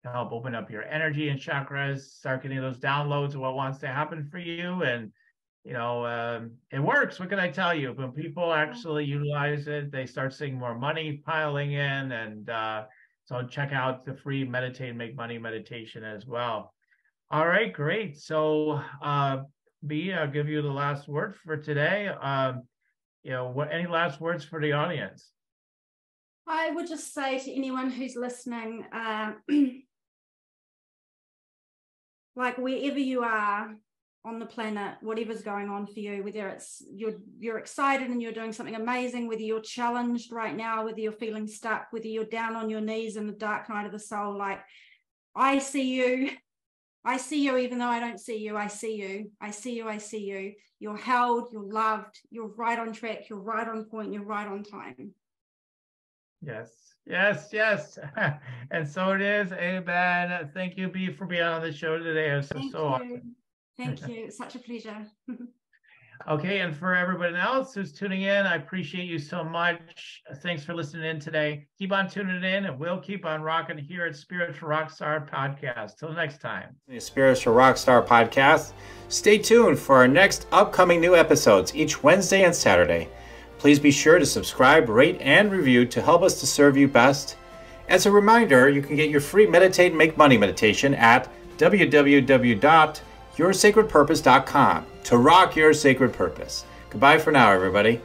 to help open up your energy and chakras, start getting those downloads of what wants to happen for you. And, you know, um, it works. What can I tell you? When people actually utilize it, they start seeing more money piling in. And uh, so check out the free meditate and make money meditation as well. All right, great. So, uh, B, I'll give you the last word for today. Um, you know, what any last words for the audience? I would just say to anyone who's listening, uh, like wherever you are on the planet, whatever's going on for you, whether it's you're you're excited and you're doing something amazing, whether you're challenged right now, whether you're feeling stuck, whether you're down on your knees in the dark night of the soul, like I see you. I see you, even though I don't see you. I see you. I see you. I see you. You're held, you're loved, you're right on track, you're right on point, you're right on time. Yes, yes, yes. and so it is. Amen. Thank you, B, for being on the show today. It was Thank so you. awesome. Thank you. Such a pleasure. okay, and for everybody else who's tuning in, I appreciate you so much. Thanks for listening in today. Keep on tuning in, and we'll keep on rocking here at Spiritual Rockstar Podcast. Till next time. The Spiritual Rockstar Podcast. Stay tuned for our next upcoming new episodes each Wednesday and Saturday. Please be sure to subscribe, rate, and review to help us to serve you best. As a reminder, you can get your free Meditate Make Money meditation at www.yoursacredpurpose.com to rock your sacred purpose. Goodbye for now, everybody.